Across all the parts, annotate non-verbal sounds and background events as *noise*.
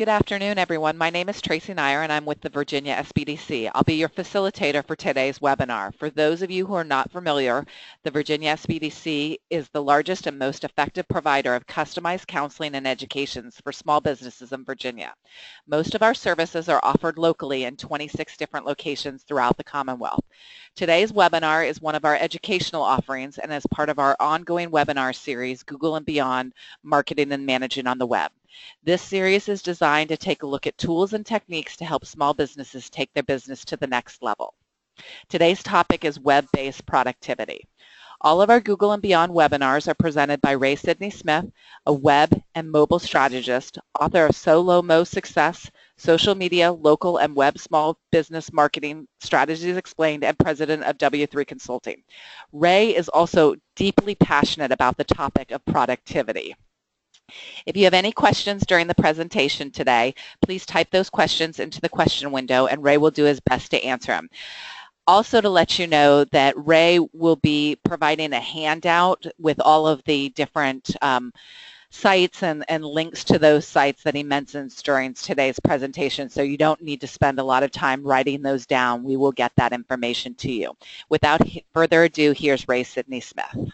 Good afternoon, everyone. My name is Tracy Nyer, and I'm with the Virginia SBDC. I'll be your facilitator for today's webinar. For those of you who are not familiar, the Virginia SBDC is the largest and most effective provider of customized counseling and educations for small businesses in Virginia. Most of our services are offered locally in 26 different locations throughout the Commonwealth. Today's webinar is one of our educational offerings and is part of our ongoing webinar series, Google and Beyond, Marketing and Managing on the Web. This series is designed to take a look at tools and techniques to help small businesses take their business to the next level. Today's topic is web-based productivity. All of our Google and Beyond webinars are presented by Ray Sidney Smith, a web and mobile strategist, author of SoLoMo Success, Social Media, Local and Web Small Business Marketing Strategies Explained, and president of W3 Consulting. Ray is also deeply passionate about the topic of productivity. If you have any questions during the presentation today, please type those questions into the question window and Ray will do his best to answer them. Also to let you know that Ray will be providing a handout with all of the different um, sites and, and links to those sites that he mentions during today's presentation. So you don't need to spend a lot of time writing those down. We will get that information to you. Without further ado, here's Ray Sidney Smith.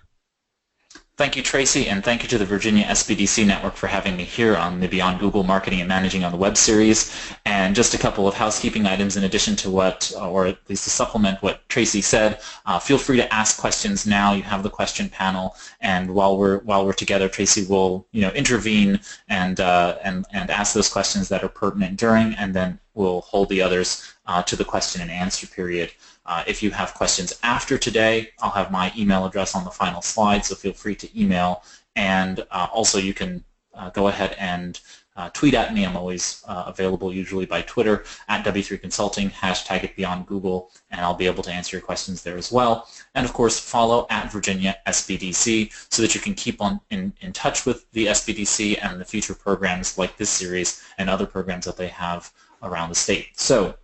Thank you, Tracy, and thank you to the Virginia SBDC Network for having me here on the Beyond Google Marketing and Managing on the Web series. And just a couple of housekeeping items in addition to what, or at least to supplement what Tracy said. Uh, feel free to ask questions now. You have the question panel, and while we're while we're together, Tracy will you know intervene and uh, and and ask those questions that are pertinent during, and then we'll hold the others uh, to the question and answer period. Uh, if you have questions after today, I'll have my email address on the final slide, so feel free to email. And uh, also you can uh, go ahead and uh, tweet at me. I'm always uh, available usually by Twitter at W3 Consulting, hashtag it beyond Google, and I'll be able to answer your questions there as well. And of course, follow at Virginia SBDC so that you can keep on in, in touch with the SBDC and the future programs like this series and other programs that they have around the state. So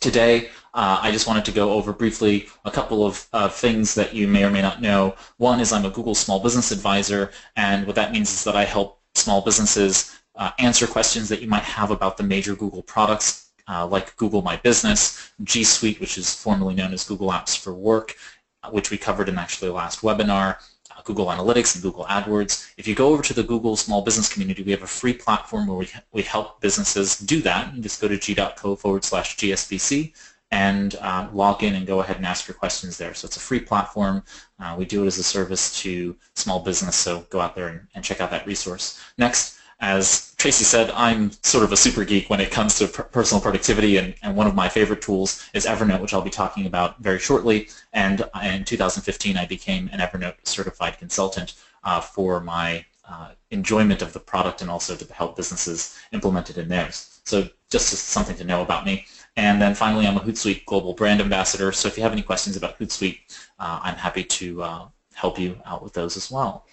today uh, I just wanted to go over briefly a couple of uh, things that you may or may not know. One is I'm a Google Small Business Advisor, and what that means is that I help small businesses uh, answer questions that you might have about the major Google products, uh, like Google My Business, G Suite, which is formerly known as Google Apps for Work, uh, which we covered in actually last webinar, Google Analytics and Google AdWords. If you go over to the Google Small Business community, we have a free platform where we, we help businesses do that. You just go to g.co forward slash GSBC and uh, log in and go ahead and ask your questions there. So it's a free platform. Uh, we do it as a service to small business, so go out there and, and check out that resource. Next, as Tracy said, I'm sort of a super geek when it comes to personal productivity, and, and, one of my favorite tools is Evernote, which I'll be talking about very shortly. And in 2015, I became an Evernote certified consultant uh, for my uh, enjoyment of the product and also to help businesses implement it in theirs. So just something to know about me. And then finally, I'm a Hootsuite Global Brand Ambassador, so if you have any questions about Hootsuite, uh, I'm happy to uh, help you out with those as well.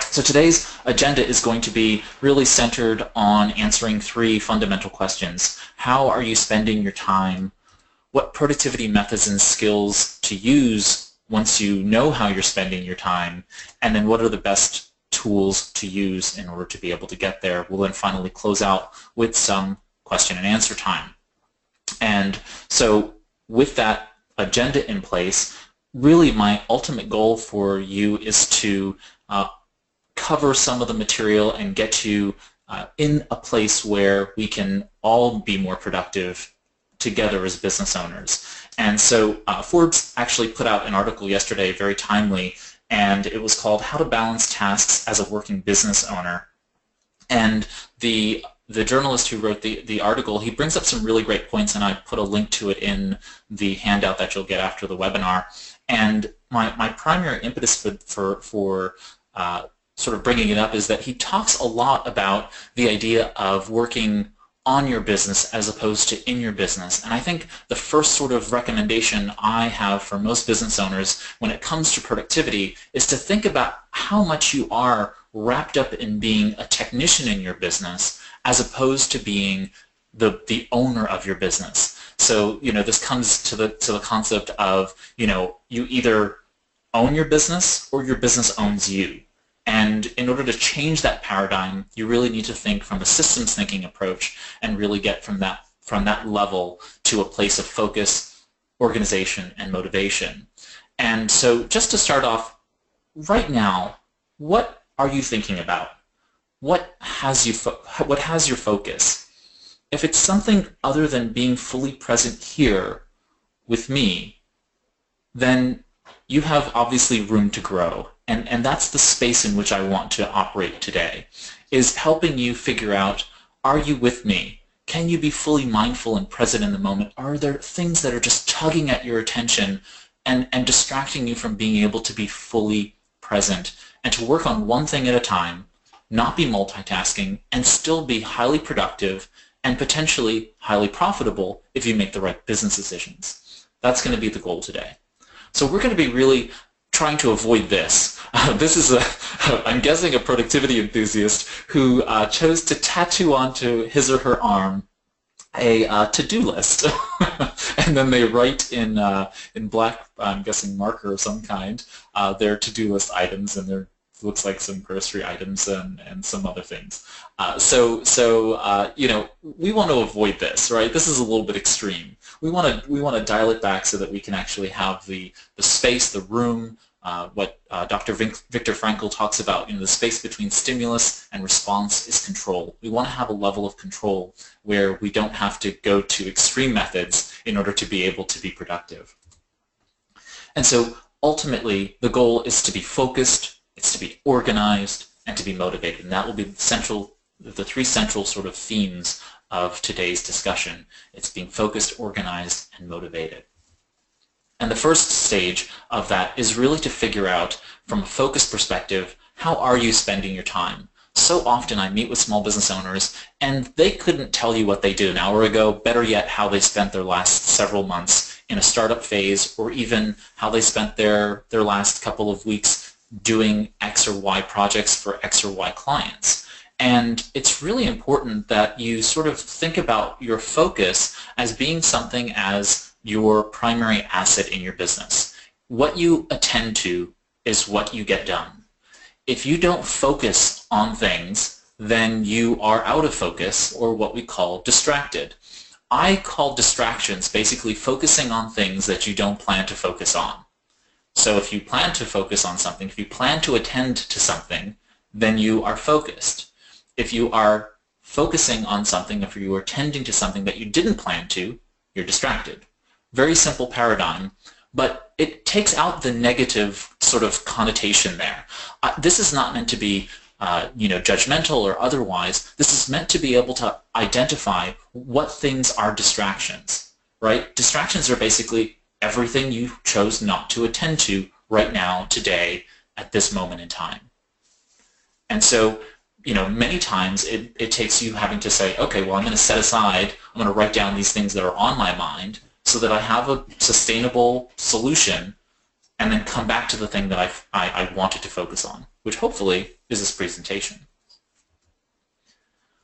So today's agenda is going to be really centered on answering three fundamental questions. How are you spending your time? What productivity methods and skills to use once you know how you're spending your time? And then what are the best tools to use in order to be able to get there? We'll then finally close out with some question and answer time. And so with that agenda in place, really my ultimate goal for you is to uh, cover some of the material and get you uh, in a place where we can all be more productive together as business owners. And so uh, Forbes actually put out an article yesterday, very timely, and it was called How to Balance Tasks as a Working Business Owner. And the the journalist who wrote the, the article, he brings up some really great points, and I put a link to it in the handout that you'll get after the webinar. And my, my primary impetus for, for, for uh, sort of bringing it up is that he talks a lot about the idea of working on your business as opposed to in your business. And I think the first sort of recommendation I have for most business owners when it comes to productivity is to think about how much you are wrapped up in being a technician in your business as opposed to being the, the owner of your business. So, you know, this comes to the, to the concept of, you know, you either own your business or your business owns you. And in order to change that paradigm, you really need to think from a systems thinking approach and really get from that, from that level to a place of focus, organization, and motivation. And so just to start off, right now, what are you thinking about? What has, you what has your focus? If it's something other than being fully present here with me, then you have obviously room to grow. And, and that's the space in which I want to operate today, is helping you figure out, are you with me? Can you be fully mindful and present in the moment? Are there things that are just tugging at your attention and, and distracting you from being able to be fully present and to work on one thing at a time, not be multitasking, and still be highly productive and potentially highly profitable if you make the right business decisions. That's going to be the goal today. So we're going to be really trying to avoid this. Uh, *laughs* this is, a, *laughs* I'm guessing, a productivity enthusiast who uh, chose to tattoo onto his or her arm a uh, to-do list, *laughs* and then they write in uh, in black, I'm guessing marker of some kind, uh, their to-do list items, and there looks like some grocery items and, and some other things. Uh, so so you know we want to avoid this, right? This is a little bit extreme. We want to we want to dial it back so that we can actually have the the space, the room, uh, what uh, Dr. Viktor Frankl talks about, you know, the space between stimulus and response is control. We want to have a level of control where we don't have to go to extreme methods in order to be able to be productive. And so ultimately, the goal is to be focused, it's to be organized, and to be motivated. And that will be central, the three central sort of themes of today's discussion. It's being focused, organized, and motivated. And the first stage of that is really to figure out, from a focus perspective, how are you spending your time? So often I meet with small business owners and they couldn't tell you what they did an hour ago, better yet how they spent their last several months in a startup phase or even how they spent their, their last couple of weeks doing X or Y projects for X or Y clients. And it's really important that you sort of think about your focus as being something as your primary asset in your business. What you attend to is what you get done. If you don't focus on things, then you are out of focus or what we call distracted. I call distractions basically focusing on things that you don't plan to focus on. So if you plan to focus on something, if you plan to attend to something, then you are focused. If you are focusing on something, if you are tending to something that you didn't plan to, you're distracted. Very simple paradigm, but it takes out the negative sort of connotation there. Uh, this is not meant to be uh, you know, judgmental or otherwise. This is meant to be able to identify what things are distractions, right? Distractions are basically everything you chose not to attend to right now, today, at this moment in time. And so, you know, many times it, it takes you having to say, okay, well, I'm going to set aside, I'm going to write down these things that are on my mind, so that I have a sustainable solution and then come back to the thing that I, I, I wanted to focus on, which hopefully is this presentation.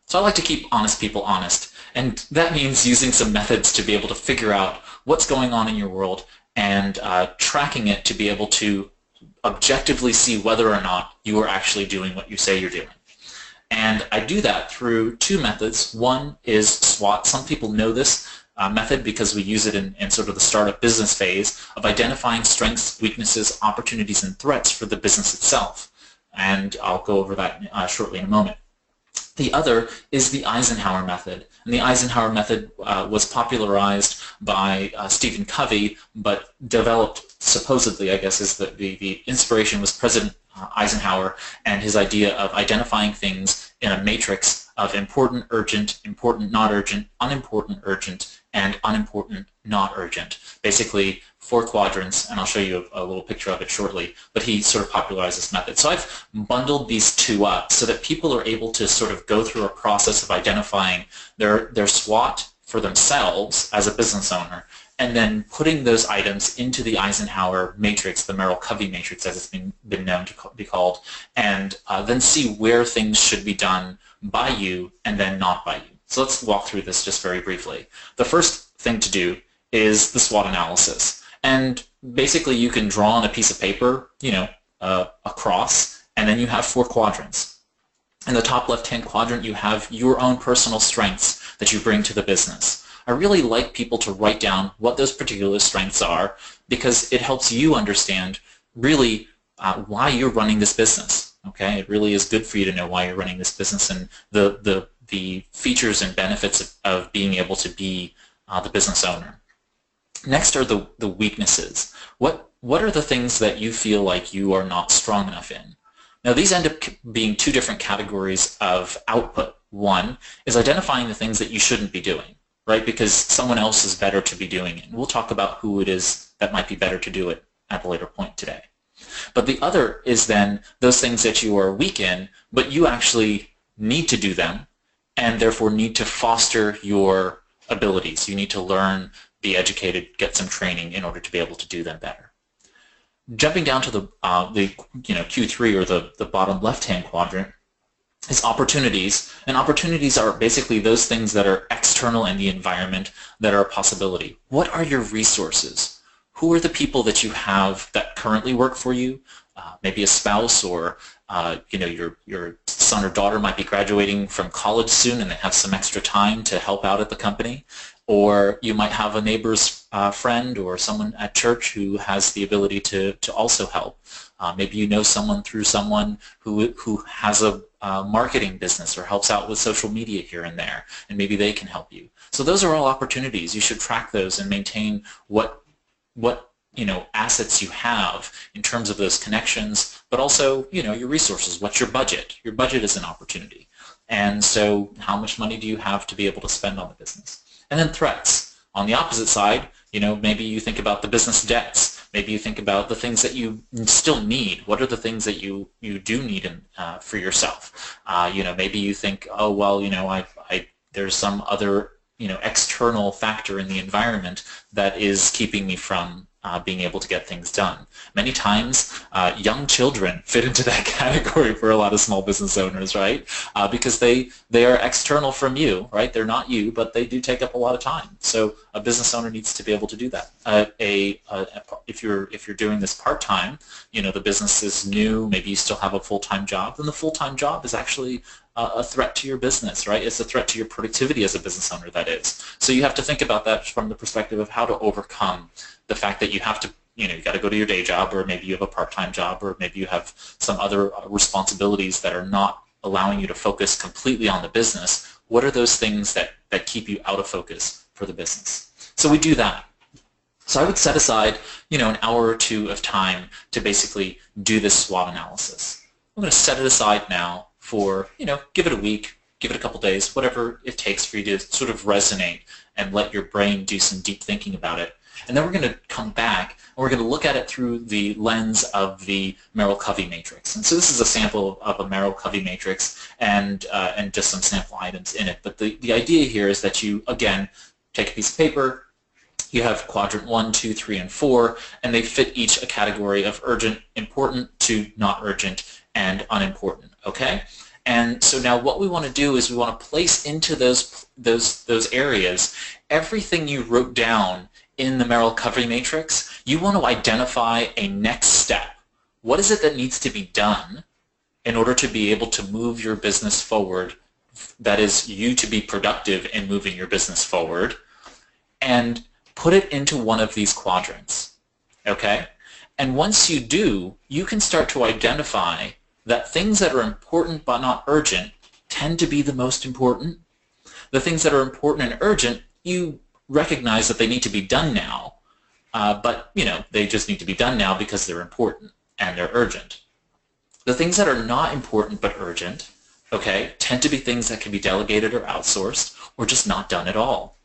So I like to keep honest people honest, and that means using some methods to be able to figure out what's going on in your world and uh, tracking it to be able to objectively see whether or not you are actually doing what you say you're doing. And I do that through two methods. One is SWOT. Some people know this uh, method because we use it in, in sort of the startup business phase of identifying strengths, weaknesses, opportunities, and threats for the business itself. And I'll go over that uh, shortly in a moment. The other is the Eisenhower method. And the Eisenhower method uh, was popularized by uh, Stephen Covey, but developed supposedly, I guess, is that the, the inspiration was President Uh, Eisenhower and his idea of identifying things in a matrix of important, urgent, important, not urgent, unimportant, urgent, and unimportant, not urgent. Basically, four quadrants, and I'll show you a, a, little picture of it shortly, but he sort of popularized this method. So I've bundled these two up so that people are able to sort of go through a process of identifying their, their SWOT for themselves as a business owner, and then putting those items into the Eisenhower matrix, the Merrill-Covey matrix as it's been, been known to be called, and uh, then see where things should be done by you and then not by you. So let's walk through this just very briefly. The first thing to do is the SWOT analysis. And basically you can draw on a piece of paper, you know, uh, a cross, And then you have four quadrants. In the top left-hand quadrant, you have your own personal strengths that you bring to the business. I really like people to write down what those particular strengths are because it helps you understand really uh, why you're running this business. Okay, it really is good for you to know why you're running this business and the the the features and benefits of, of being able to be uh, the business owner. Next are the the weaknesses. What what are the things that you feel like you are not strong enough in? Now these end up being two different categories of output. One is identifying the things that you shouldn't be doing right? Because someone else is better to be doing it. And we'll talk about who it is that might be better to do it at a later point today. But the other is then those things that you are weak in, but you actually need to do them and therefore need to foster your abilities. You need to learn, be educated, get some training in order to be able to do them better. Jumping down to the, uh, the you know, Q3 or the, the bottom left-hand quadrant, is opportunities. And opportunities are basically those things that are external in the environment that are a possibility. What are your resources? Who are the people that you have that currently work for you? Uh, maybe a spouse or uh, you know your your son or daughter might be graduating from college soon and they have some extra time to help out at the company. Or you might have a neighbor's uh, friend or someone at church who has the ability to, to also help. Uh, maybe you know someone through someone who, who has a uh, marketing business or helps out with social media here and there, and maybe they can help you. So those are all opportunities. You should track those and maintain what what you know assets you have in terms of those connections, but also you know your resources. What's your budget? Your budget is an opportunity, and so how much money do you have to be able to spend on the business? And then threats. On the opposite side, you know maybe you think about the business debts Maybe you think about the things that you still need. What are the things that you, you do need in, uh, for yourself? Uh, you know, maybe you think, oh, well, you know, I, I, there's some other, you know, external factor in the environment that is keeping me from uh, being able to get things done. Many times, uh, young children *laughs* fit into that *laughs* category for a lot of small business owners, right? Uh, because they they are external from you, right? They're not you, but they do take up a lot of time. So a business owner needs to be able to do that. Uh, a, a, if you're if you're doing this part time, you know the business is new. Maybe you still have a full time job. Then the full time job is actually a threat to your business, right? It's a threat to your productivity as a business owner, that is. So you have to think about that from the perspective of how to overcome the fact that you have to, you know, you got to go to your day job, or maybe you have a part-time job, or maybe you have some other uh, responsibilities that are not allowing you to focus completely on the business. What are those things that, that keep you out of focus for the business? So we do that. So I would set aside, you know, an hour or two of time to basically do this SWOT analysis. I'm going to set it aside now for, you know, give it a week, give it a couple days, whatever it takes for you to sort of resonate and let your brain do some deep thinking about it. And then we're going to come back and we're going to look at it through the lens of the Merrill-Covey matrix. And so this is a sample of a Merrill-Covey matrix and, uh, and just some sample items in it. But the, the idea here is that you, again, take a piece of paper, you have quadrant 1, 2, 3, and 4, and they fit each a category of urgent, important to not urgent, and unimportant, okay? And so now what we want to do is we want to place into those, those, those areas everything you wrote down in the Merrill-Covey matrix, you want to identify a next step. What is it that needs to be done in order to be able to move your business forward, that is you to be productive in moving your business forward, and put it into one of these quadrants, okay? And once you do, you can start to identify that things that are important but not urgent tend to be the most important. The things that are important and urgent, you recognize that they need to be done now, uh, but you know they just need to be done now because they're important and they're urgent. The things that are not important but urgent, okay, tend to be things that can be delegated or outsourced or just not done at all.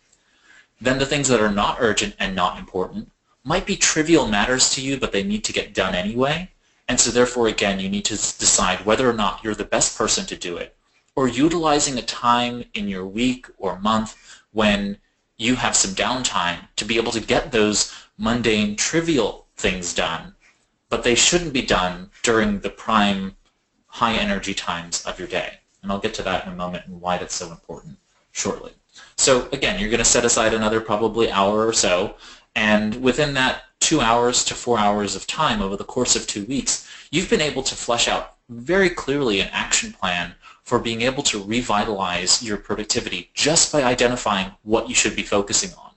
Then the things that are not urgent and not important might be trivial matters to you, but they need to get done anyway. And so therefore, again, you need to decide whether or not you're the best person to do it or utilizing a time in your week or month when you have some downtime to be able to get those mundane, trivial things done, but they shouldn't be done during the prime high energy times of your day. And I'll get to that in a moment and why that's so important shortly. So again, you're going to set aside another probably hour or so, and within that two hours to four hours of time over the course of two weeks, you've been able to flesh out very clearly an action plan for being able to revitalize your productivity just by identifying what you should be focusing on.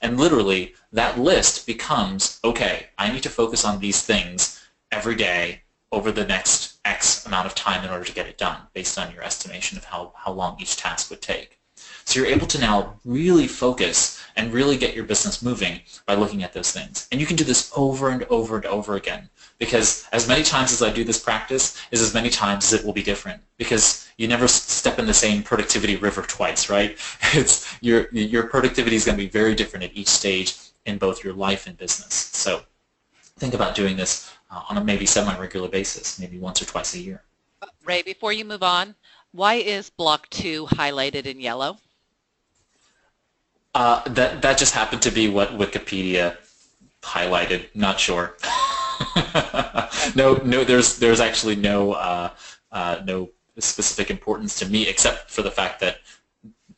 And literally, that list becomes, okay, I need to focus on these things every day over the next X amount of time in order to get it done, based on your estimation of how, how long each task would take. So you're able to now really focus and really get your business moving by looking at those things. And you can do this over and over and over again because as many times as I do this practice is as many times as it will be different because you never step in the same productivity river twice, right? *laughs* It's your your productivity is going to be very different at each stage in both your life and business. So think about doing this uh, on a maybe semi-regular basis, maybe once or twice a year. Ray, before you move on, why is block two highlighted in yellow? Uh, that that just happened to be what Wikipedia highlighted. Not sure. *laughs* no, no. There's there's actually no uh, uh, no specific importance to me except for the fact that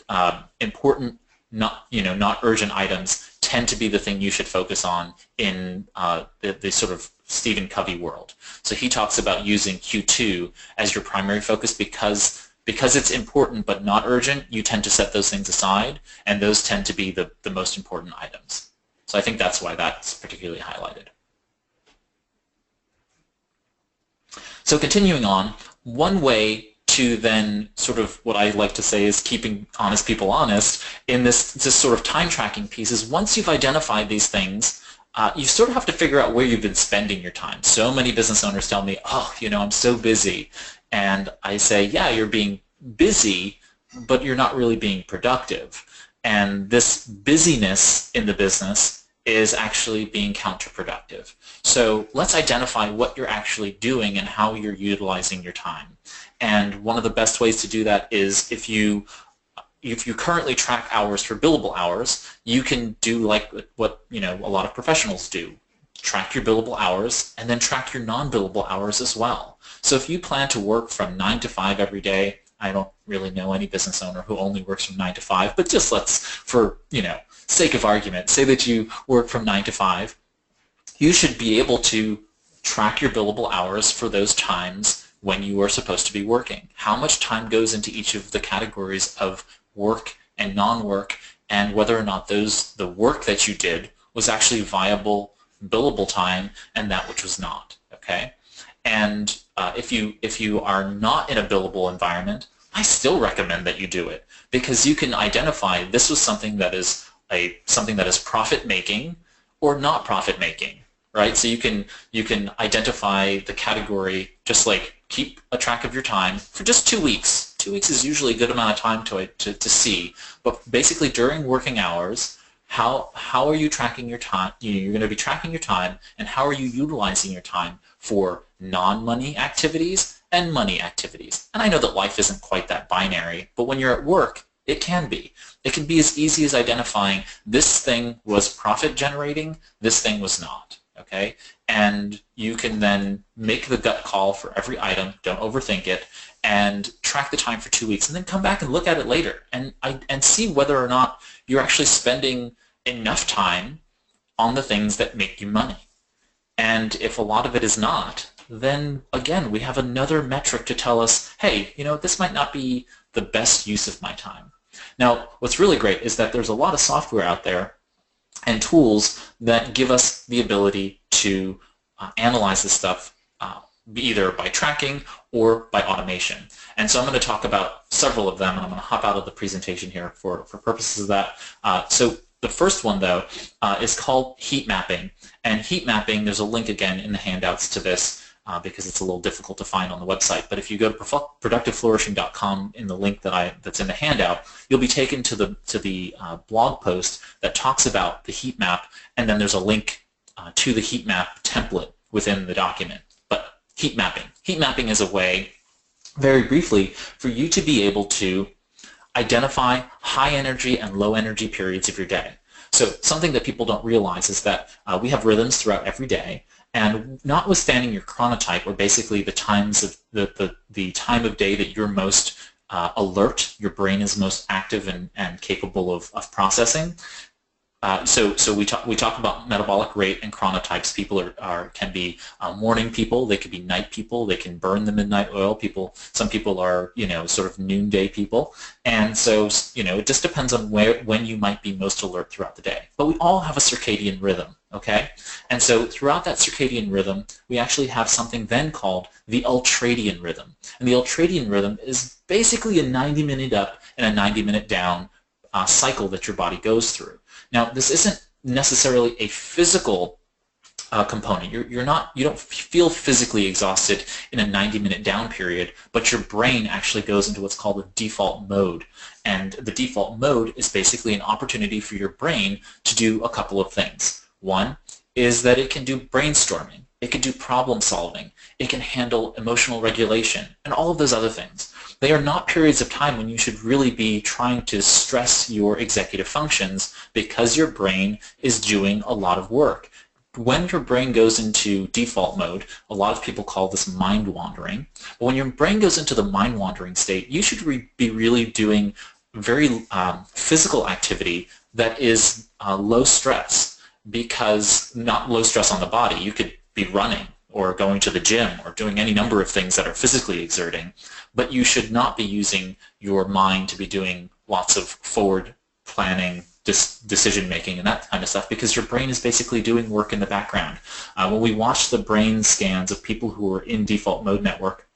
um, important, not you know, not urgent items tend to be the thing you should focus on in uh, the, the sort of Stephen Covey world. So he talks about using Q2 as your primary focus because because it's important but not urgent, you tend to set those things aside, and those tend to be the, the most important items. So I think that's why that's particularly highlighted. So continuing on, one way to then sort of what I like to say is keeping honest people honest in this, this sort of time tracking piece is once you've identified these things, uh, you sort of have to figure out where you've been spending your time. So many business owners tell me, oh, you know, I'm so busy. And I say, yeah, you're being busy, but you're not really being productive. And this busyness in the business is actually being counterproductive. So let's identify what you're actually doing and how you're utilizing your time. And one of the best ways to do that is if you if you currently track hours for billable hours, you can do like what you know a lot of professionals do. Track your billable hours and then track your non-billable hours as well. So if you plan to work from 9 to 5 every day, I don't really know any business owner who only works from 9 to 5, but just let's, for, you know, sake of argument, say that you work from 9 to 5, you should be able to track your billable hours for those times when you are supposed to be working. How much time goes into each of the categories of work and non-work and whether or not those the work that you did was actually viable billable time and that which was not. Okay, and if you if you are not in a billable environment, I still recommend that you do it because you can identify this was something that is a something that is profit making or not profit making, right? So you can you can identify the category just like keep a track of your time for just two weeks. Two weeks is usually a good amount of time to to, to see, but basically during working hours, how how are you tracking your time? You're going to be tracking your time, and how are you utilizing your time for non-money activities and money activities. And I know that life isn't quite that binary, but when you're at work, it can be. It can be as easy as identifying this thing was profit generating, this thing was not. Okay? And you can then make the gut call for every item, don't overthink it, and track the time for two weeks, and then come back and look at it later and, and see whether or not you're actually spending enough time on the things that make you money. And if a lot of it is not, then again, we have another metric to tell us, hey, you know, this might not be the best use of my time. Now, what's really great is that there's a lot of software out there and tools that give us the ability to uh, analyze this stuff uh, either by tracking or by automation. And so I'm going to talk about several of them, and I'm going to hop out of the presentation here for, for purposes of that. Uh, so the first one, though, uh, is called heat mapping. And heat mapping, there's a link again in the handouts to this uh, because it's a little difficult to find on the website. But if you go to productiveflourishing.com in the link that I that's in the handout, you'll be taken to the to the uh, blog post that talks about the heat map, and then there's a link uh, to the heat map template within the document. But heat mapping, heat mapping is a way, very briefly, for you to be able to identify high energy and low energy periods of your day. So something that people don't realize is that uh, we have rhythms throughout every day, and notwithstanding your chronotype, or basically the times of the, the, the time of day that you're most uh, alert, your brain is most active and, and capable of, of processing, uh, so, so we talk we talk about metabolic rate and chronotypes. People are, are can be uh, morning people. They could be night people. They can burn the midnight oil. People, some people are you know sort of noonday people, and so you know it just depends on where when you might be most alert throughout the day. But we all have a circadian rhythm, okay? And so throughout that circadian rhythm, we actually have something then called the ultradian rhythm, and the ultradian rhythm is basically a 90 minute up and a 90 minute down uh, cycle that your body goes through. Now, this isn't necessarily a physical uh, component. You're, you're not, you don't feel physically exhausted in a 90-minute down period, but your brain actually goes into what's called a default mode. And the default mode is basically an opportunity for your brain to do a couple of things. One is that it can do brainstorming. It can do problem solving. It can handle emotional regulation and all of those other things. They are not periods of time when you should really be trying to stress your executive functions because your brain is doing a lot of work. When your brain goes into default mode, a lot of people call this mind wandering, but when your brain goes into the mind wandering state, you should re be really doing very um, physical activity that is uh, low stress because not low stress on the body. You could be running or going to the gym or doing any number of things that are physically exerting, but you should not be using your mind to be doing lots of forward planning, decision making and that kind of stuff because your brain is basically doing work in the background. Uh, when we watch the brain scans of people who are in default mode network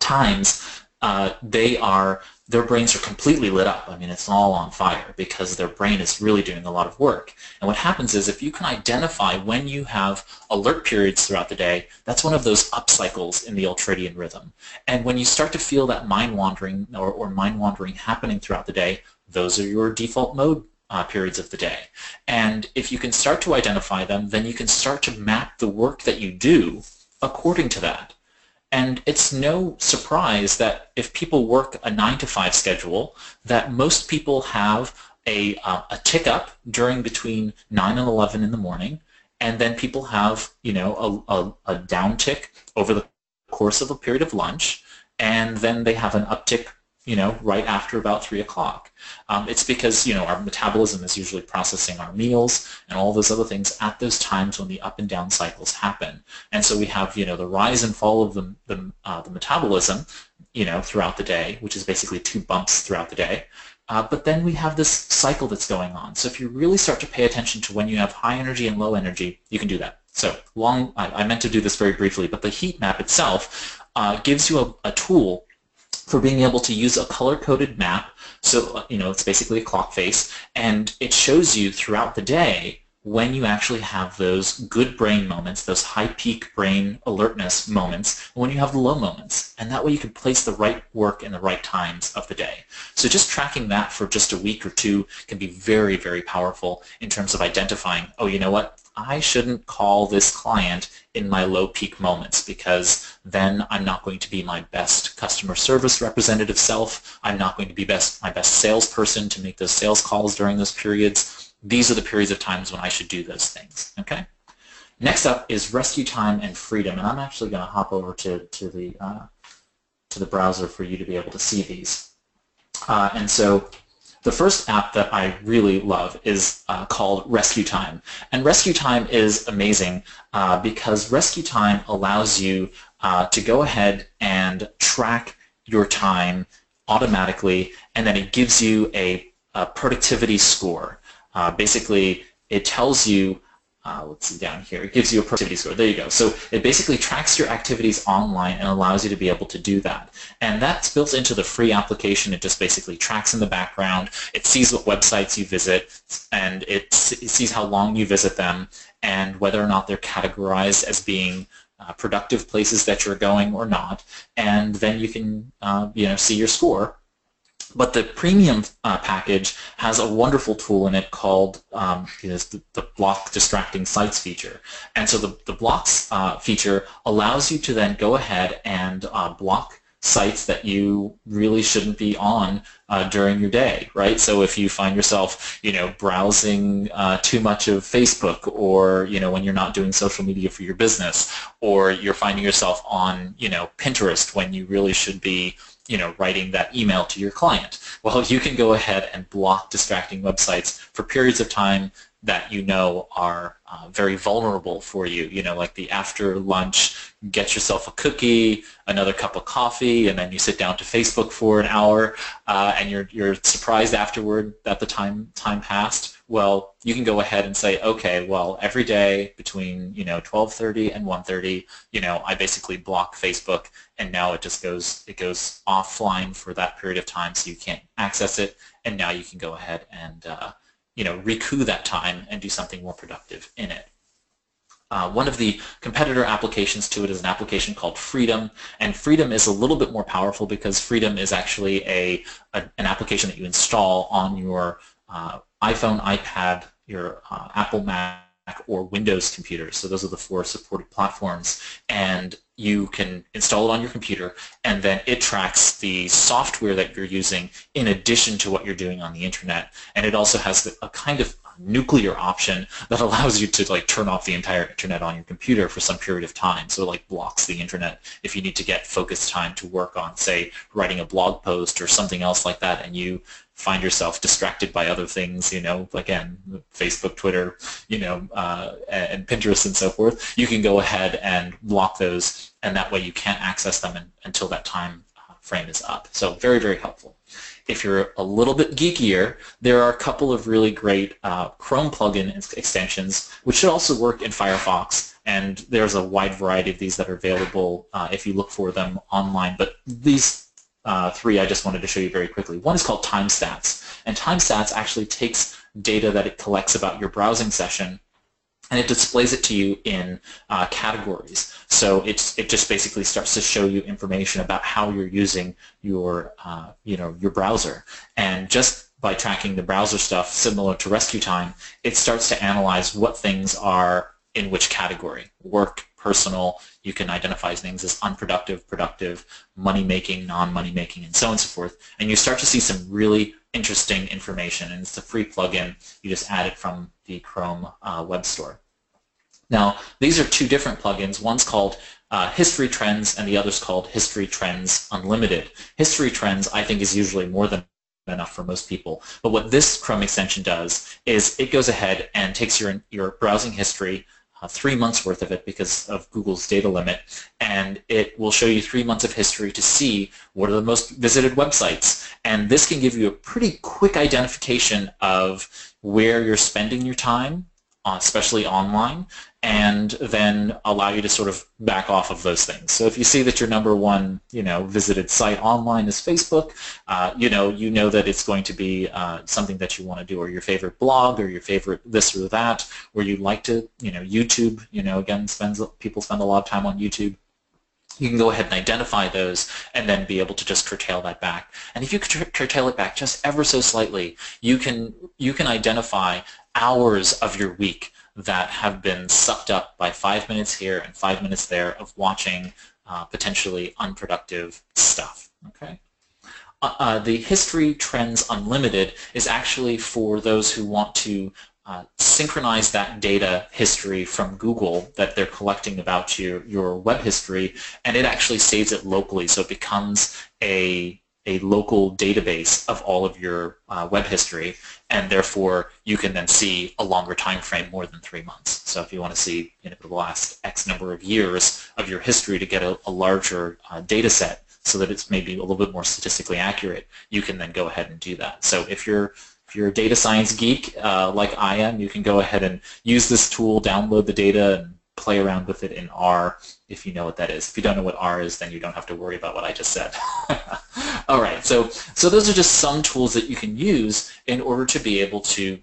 times, uh, they are their brains are completely lit up. I mean, it's all on fire because their brain is really doing a lot of work. And what happens is if you can identify when you have alert periods throughout the day, that's one of those up cycles in the ultradian rhythm. And when you start to feel that mind wandering or, or mind wandering happening throughout the day, those are your default mode uh, periods of the day. And if you can start to identify them, then you can start to map the work that you do according to that. And it's no surprise that if people work a 9 to 5 schedule, that most people have a, uh, a tick up during between 9 and 11 in the morning, and then people have, you know, a, a, a down tick over the course of a period of lunch, and then they have an uptick you know, right after about 3 o'clock. Um, it's because, you know, our metabolism is usually processing our meals and all those other things at those times when the up and down cycles happen. And so we have, you know, the rise and fall of the, the, uh, the metabolism, you know, throughout the day, which is basically two bumps throughout the day. Uh, but then we have this cycle that's going on. So if you really start to pay attention to when you have high energy and low energy, you can do that. So long, I, I meant to do this very briefly, but the heat map itself uh, gives you a, a tool for being able to use a color-coded map. So, uh, you know, it's basically a clock face, and it shows you throughout the day when you actually have those good brain moments, those high peak brain alertness moments, and when you have the low moments. And that way you can place the right work in the right times of the day. So just tracking that for just a week or two can be very, very powerful in terms of identifying, oh, you know what, I shouldn't call this client in my low peak moments because then I'm not going to be my best customer service representative self. I'm not going to be best my best salesperson to make those sales calls during those periods. These are the periods of times when I should do those things. Okay. Next up is rescue time and freedom, and I'm actually going to hop over to to the uh, to the browser for you to be able to see these. Uh, and so the first app that I really love is uh, called Rescue Time. And Rescue Time is amazing uh, because Rescue Time allows you uh, to go ahead and track your time automatically and then it gives you a, a productivity score. Uh, basically, it tells you uh, let's see down here, it gives you a productivity score. There you go. So it basically tracks your activities online and allows you to be able to do that. And that's built into the free application. It just basically tracks in the background. It sees what websites you visit, and it, it sees how long you visit them, and whether or not they're categorized as being uh, productive places that you're going or not. And then you can uh, you know, see your score but the premium uh, package has a wonderful tool in it called um, you know, the, the, block distracting sites feature. And so the, the blocks uh, feature allows you to then go ahead and uh, block sites that you really shouldn't be on uh, during your day, right? So if you find yourself, you know, browsing uh, too much of Facebook or, you know, when you're not doing social media for your business or you're finding yourself on, you know, Pinterest when you really should be you know, writing that email to your client. Well, you can go ahead and block distracting websites for periods of time that you know are uh, very vulnerable for you. You know, like the after lunch, get yourself a cookie, another cup of coffee, and then you sit down to Facebook for an hour, uh, and you're you're surprised afterward that the time time passed. Well, you can go ahead and say, okay, well, every day between you know 12:30 and 1:30, you know, I basically block Facebook, and now it just goes it goes offline for that period of time, so you can't access it, and now you can go ahead and uh, you know, recoup that time and do something more productive in it. Uh, one of the competitor applications to it is an application called Freedom, and Freedom is a little bit more powerful because Freedom is actually a, a an application that you install on your uh, iPhone, iPad, your uh, Apple Mac, or Windows computers. So those are the four supported platforms. And you can install it on your computer, and then it tracks the software that you're using in addition to what you're doing on the internet. And it also has a kind of nuclear option that allows you to like turn off the entire internet on your computer for some period of time. So it like blocks the internet if you need to get focused time to work on, say, writing a blog post or something else like that, and you find yourself distracted by other things, you know, again, Facebook, Twitter, you know, uh, and Pinterest and so forth, you can go ahead and block those, and that way you can't access them in, until that time uh, frame is up. So very, very helpful. If you're a little bit geekier, there are a couple of really great uh, Chrome plugin extensions, which should also work in Firefox, and there's a wide variety of these that are available uh, if you look for them online. But these uh, three I just wanted to show you very quickly. One is called TimeStats, and TimeStats actually takes data that it collects about your browsing session and it displays it to you in uh, categories. So it's it just basically starts to show you information about how you're using your uh, you know your browser, and just by tracking the browser stuff, similar to Rescue Time, it starts to analyze what things are in which category: work, personal. You can identify things as unproductive, productive, money-making, non-money-making, and so on and so forth. And you start to see some really interesting information. And it's a free plugin. You just add it from the Chrome uh, web store. Now, these are two different plugins. One's called uh, History Trends, and the other's called History Trends Unlimited. History Trends, I think, is usually more than enough for most people. But what this Chrome extension does is it goes ahead and takes your, your browsing history uh, three months worth of it because of Google's data limit, and it will show you three months of history to see what are the most visited websites. And this can give you a pretty quick identification of where you're spending your time uh, especially online, and then allow you to sort of back off of those things. So if you see that your number one, you know, visited site online is Facebook, uh, you know, you know that it's going to be uh, something that you want to do, or your favorite blog, or your favorite this or that, where you like to, you know, YouTube, you know, again, spends people spend a lot of time on YouTube you can go ahead and identify those and then be able to just curtail that back. And if you curtail it back just ever so slightly, you can you can identify hours of your week that have been sucked up by five minutes here and five minutes there of watching uh, potentially unproductive stuff. Okay. Uh, uh, the History Trends Unlimited is actually for those who want to uh, synchronize that data history from Google that they're collecting about your, your web history, and it actually saves it locally, so it becomes a a local database of all of your uh, web history, and therefore you can then see a longer time frame, more than three months. So if you want to see you know, the last X number of years of your history to get a, a larger uh, data set so that it's maybe a little bit more statistically accurate, you can then go ahead and do that. So if you're if you're a data science geek uh, like I am, you can go ahead and use this tool, download the data, and play around with it in R if you know what that is. If you don't know what R is, then you don't have to worry about what I just said. *laughs* All right, so, so those are just some tools that you can use in order to be able to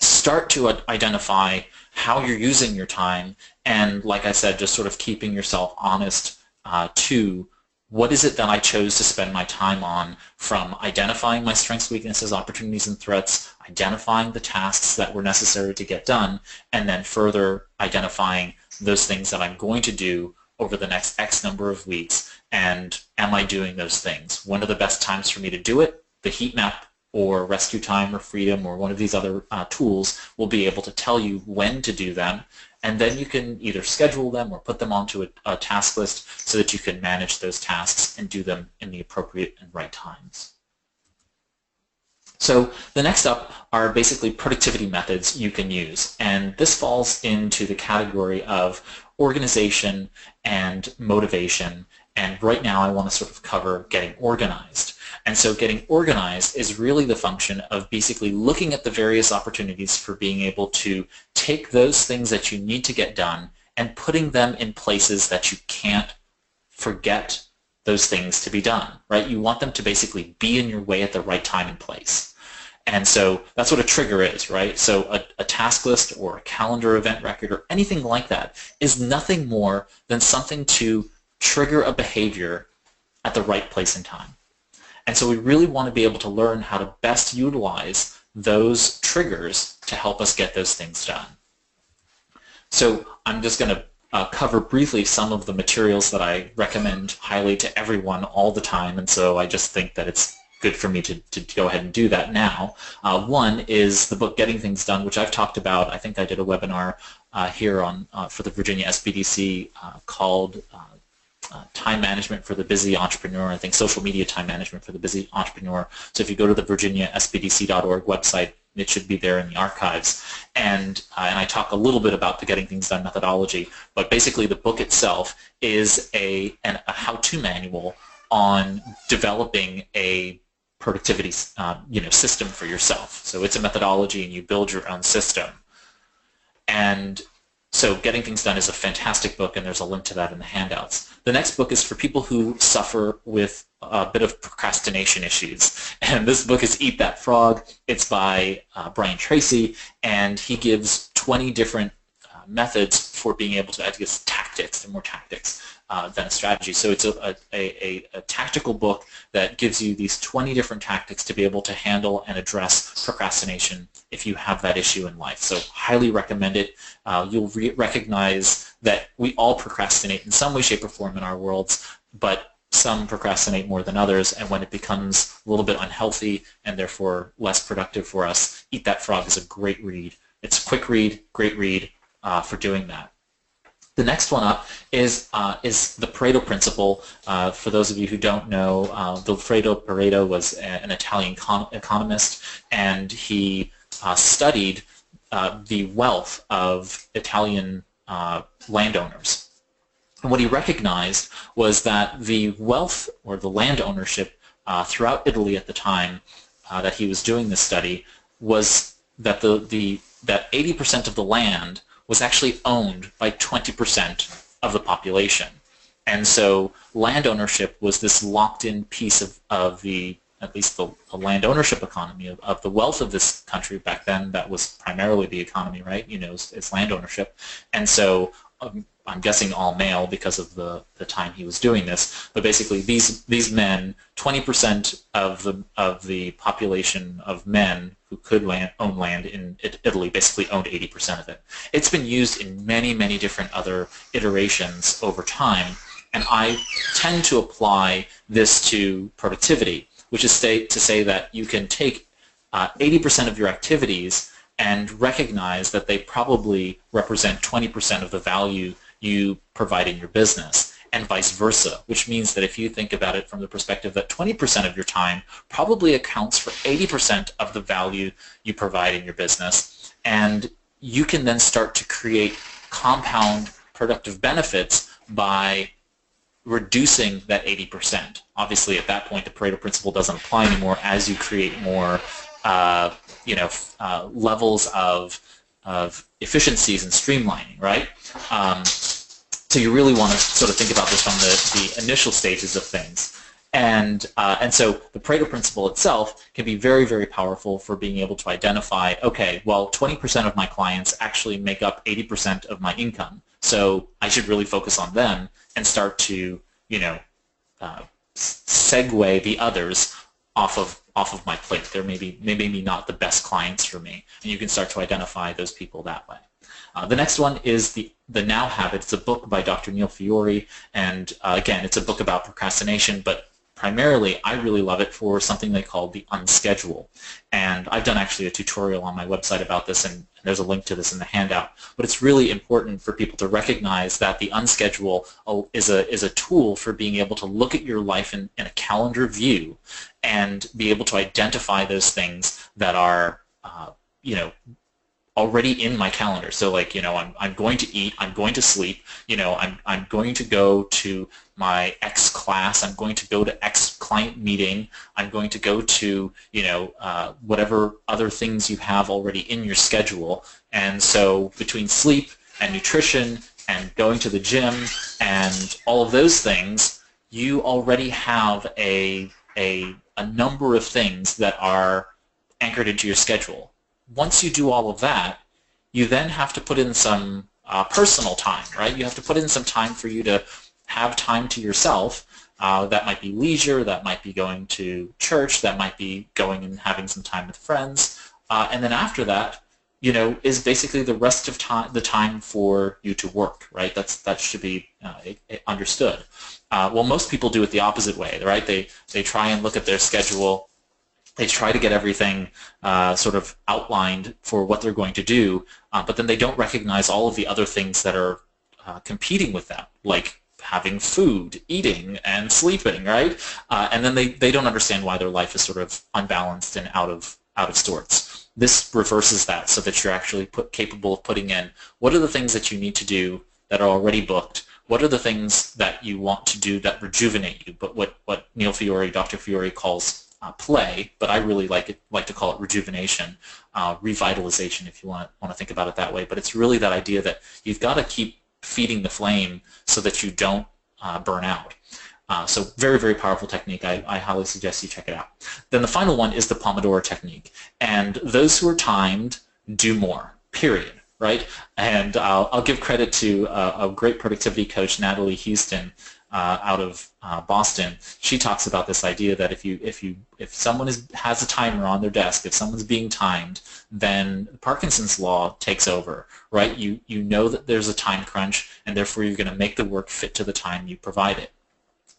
start to identify how you're using your time and, like I said, just sort of keeping yourself honest uh, to what is it that I chose to spend my time on from identifying my strengths, weaknesses, opportunities, and threats, identifying the tasks that were necessary to get done, and then further identifying those things that I'm going to do over the next X number of weeks, and am I doing those things? When are the best times for me to do it? The heat map or Rescue Time or Freedom or one of these other uh, tools will be able to tell you when to do them and then you can either schedule them or put them onto a, a, task list so that you can manage those tasks and do them in the appropriate and right times. So the next up are basically productivity methods you can use. And this falls into the category of organization and motivation. And right now I want to sort of cover getting organized. And so getting organized is really the function of basically looking at the various opportunities for being able to take those things that you need to get done and putting them in places that you can't forget those things to be done, right? You want them to basically be in your way at the right time and place. And so that's what a trigger is, right? So a, a, task list or a calendar event record or anything like that is nothing more than something to trigger a behavior at the right place and time. And so we really want to be able to learn how to best utilize those triggers to help us get those things done. So I'm just going to uh, cover briefly some of the materials that I recommend highly to everyone all the time, and so I just think that it's good for me to, to go ahead and do that now. Uh, one is the book Getting Things Done, which I've talked about. I think I did a webinar uh, here on uh, for the Virginia SBDC uh, called uh, uh, Time Management for the Busy Entrepreneur. I think Social Media Time Management for the Busy Entrepreneur. So if you go to the virginiasbdc.org website, it should be there in the archives. And, and I talk a little bit about the Getting Things Done methodology, but basically the book itself is a, an, a how-to manual on developing a productivity uh, you know, system for yourself. So it's a methodology and you build your own system. And so Getting Things Done is a fantastic book and there's a link to that in the handouts. The next book is for people who suffer with a bit of procrastination issues. And this book is Eat That Frog. It's by uh, Brian Tracy and he gives 20 different uh, methods for being able to, I guess, tactics, and more tactics, uh, than a strategy. So it's a, a, a, a, tactical book that gives you these 20 different tactics to be able to handle and address procrastination if you have that issue in life. So highly recommend it. Uh, you'll re recognize that we all procrastinate in some way, shape, or form in our worlds, but some procrastinate more than others, and when it becomes a little bit unhealthy and therefore less productive for us, Eat That Frog is a great read. It's a quick read, great read uh, for doing that. The next one up is uh, is the Pareto principle. Uh, for those of you who don't know, uh, Vilfredo Pareto was a, an Italian economist, and he uh, studied uh, the wealth of Italian uh, landowners. And what he recognized was that the wealth or the land ownership throughout Italy at the time that he was doing this study was that the, the that 80% of the land was actually owned by 20% of the population. And so land ownership was this locked-in piece of, of the, at least the, the land ownership economy, of, of, the wealth of this country back then, that was primarily the economy, right? You know, it's, it's land ownership. And so um, I'm guessing all male because of the, the time he was doing this, but basically these these men, 20% of the of the population of men who could land, own land in Italy basically owned 80% of it. It's been used in many, many different other iterations over time, and I tend to apply this to productivity, which is say, to say that you can take 80% uh, of your activities and recognize that they probably represent 20% of the value you provide in your business and vice versa, which means that if you think about it from the perspective that 20% of your time probably accounts for 80% of the value you provide in your business, and you can then start to create compound productive benefits by reducing that 80%. Obviously, at that point, the Pareto principle doesn't apply anymore as you create more, uh, you know, uh, levels of of efficiencies and streamlining, right? Um, so you really want to sort of think about this from the, the initial stages of things. And, uh, and so the Pareto principle itself can be very, very powerful for being able to identify, okay, well, 20% of my clients actually make up 80% of my income. So I should really focus on them and start to, you know, uh, segue the others off of off of my plate. They're maybe maybe not the best clients for me, and you can start to identify those people that way. Uh, the next one is the the Now Habit. It's a book by Dr. Neil Fiore, and uh, again, it's a book about procrastination, but primarily, I really love it for something they call the unschedule. And I've done actually a tutorial on my website about this, and there's a link to this in the handout. But it's really important for people to recognize that the unschedule uh, is a, is a tool for being able to look at your life in, in a calendar view and be able to identify those things that are, uh, you know, already in my calendar. So like, you know, I'm, I'm going to eat, I'm going to sleep, you know, I'm, I'm going to go to my X class, I'm going to go to X client meeting, I'm going to go to, you know, uh, whatever other things you have already in your schedule. And so between sleep and nutrition and going to the gym and all of those things, you already have a, a, a number of things that are anchored into your schedule once you do all of that, you then have to put in some uh, personal time, right? You have to put in some time for you to have time to yourself. Uh, that might be leisure, that might be going to church, that might be going and having some time with friends. Uh, and then after that, you know, is basically the rest of time, the time for you to work, right? That's that should be uh, understood. Uh, well, most people do it the opposite way, right? They they try and look at their schedule they try to get everything uh, sort of outlined for what they're going to do, uh, but then they don't recognize all of the other things that are uh, competing with that, like having food, eating, and sleeping, right? Uh, and then they, they don't understand why their life is sort of unbalanced and out of out of sorts. This reverses that so that you're actually put, capable of putting in what are the things that you need to do that are already booked, what are the things that you want to do that rejuvenate you, but what, what Neil Fiore, Dr. Fiore calls uh, play, but I really like it like to call it rejuvenation, uh, revitalization, if you want want to think about it that way. But it's really that idea that you've got to keep feeding the flame so that you don't uh, burn out. Uh, so very, very powerful technique. I, I highly suggest you check it out. Then the final one is the Pomodoro technique. And those who are timed do more, period right? And I'll, I'll give credit to uh, a great productivity coach, Natalie Houston, uh, out of uh, Boston, she talks about this idea that if you if you if someone is has a timer on their desk, if someone's being timed, then Parkinson's law takes over, right? You you know that there's a time crunch, and therefore you're going to make the work fit to the time you provide it.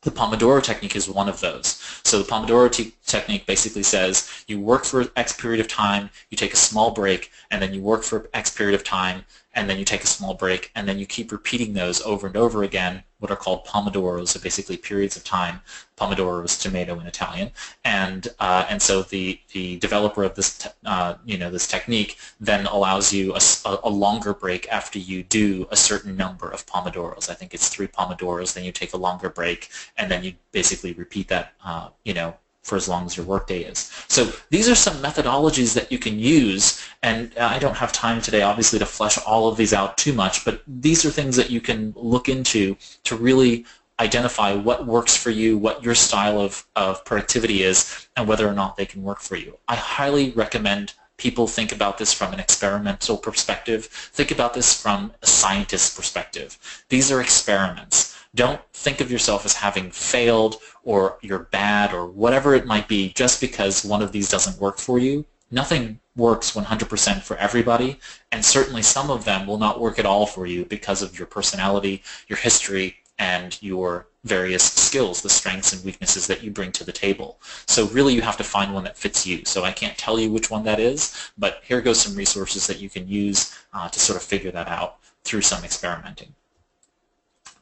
The Pomodoro technique is one of those. So the Pomodoro technique basically says you work for X period of time, you take a small break, and then you work for X period of time, and then you take a small break, and then you keep repeating those over and over again, what are called pomodoros, so basically periods of time. Pomodoro is tomato in Italian, and uh, and so the the developer of this uh, you know this technique then allows you a, a, longer break after you do a certain number of pomodoros. I think it's three pomodoros. Then you take a longer break, and then you basically repeat that uh, you know for as long as your workday is. So these are some methodologies that you can use, and I don't have time today, obviously, to flesh all of these out too much, but these are things that you can look into to really identify what works for you, what your style of, of productivity is, and whether or not they can work for you. I highly recommend people think about this from an experimental perspective. Think about this from a scientist's perspective. These are experiments. Don't think of yourself as having failed or you're bad or whatever it might be just because one of these doesn't work for you. Nothing works 100% for everybody, and certainly some of them will not work at all for you because of your personality, your history, and your various skills, the strengths and weaknesses that you bring to the table. So really you have to find one that fits you. So I can't tell you which one that is, but here goes some resources that you can use uh, to sort of figure that out through some experimenting.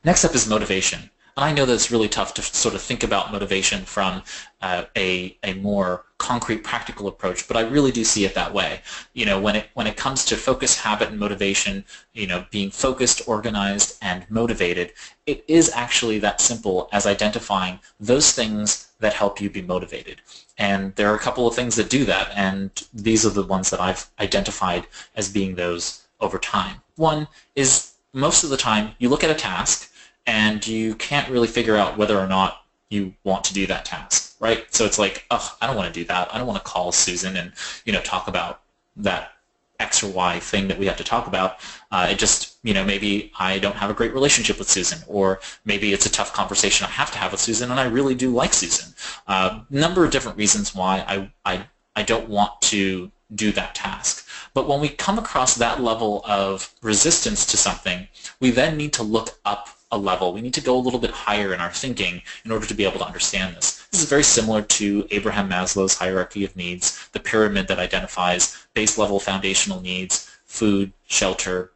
Next up is motivation. And I know that it's really tough to sort of think about motivation from uh, a, a more concrete, practical approach, but I really do see it that way. You know, when it when it comes to focus, habit, and motivation, you know, being focused, organized, and motivated, it is actually that simple as identifying those things that help you be motivated. And there are a couple of things that do that, and these are the ones that I've identified as being those over time. One is most of the time you look at a task and you can't really figure out whether or not you want to do that task, right? So it's like, oh, I don't want to do that. I don't want to call Susan and you know talk about that X or Y thing that we have to talk about. Uh, it just, you know, maybe I don't have a great relationship with Susan, or maybe it's a tough conversation I have to have with Susan, and I really do like Susan. A uh, number of different reasons why I, I, I don't want to do that task. But when we come across that level of resistance to something, we then need to look up a level. We need to go a little bit higher in our thinking in order to be able to understand this. This is very similar to Abraham Maslow's hierarchy of needs, the pyramid that identifies base level foundational needs, food, shelter,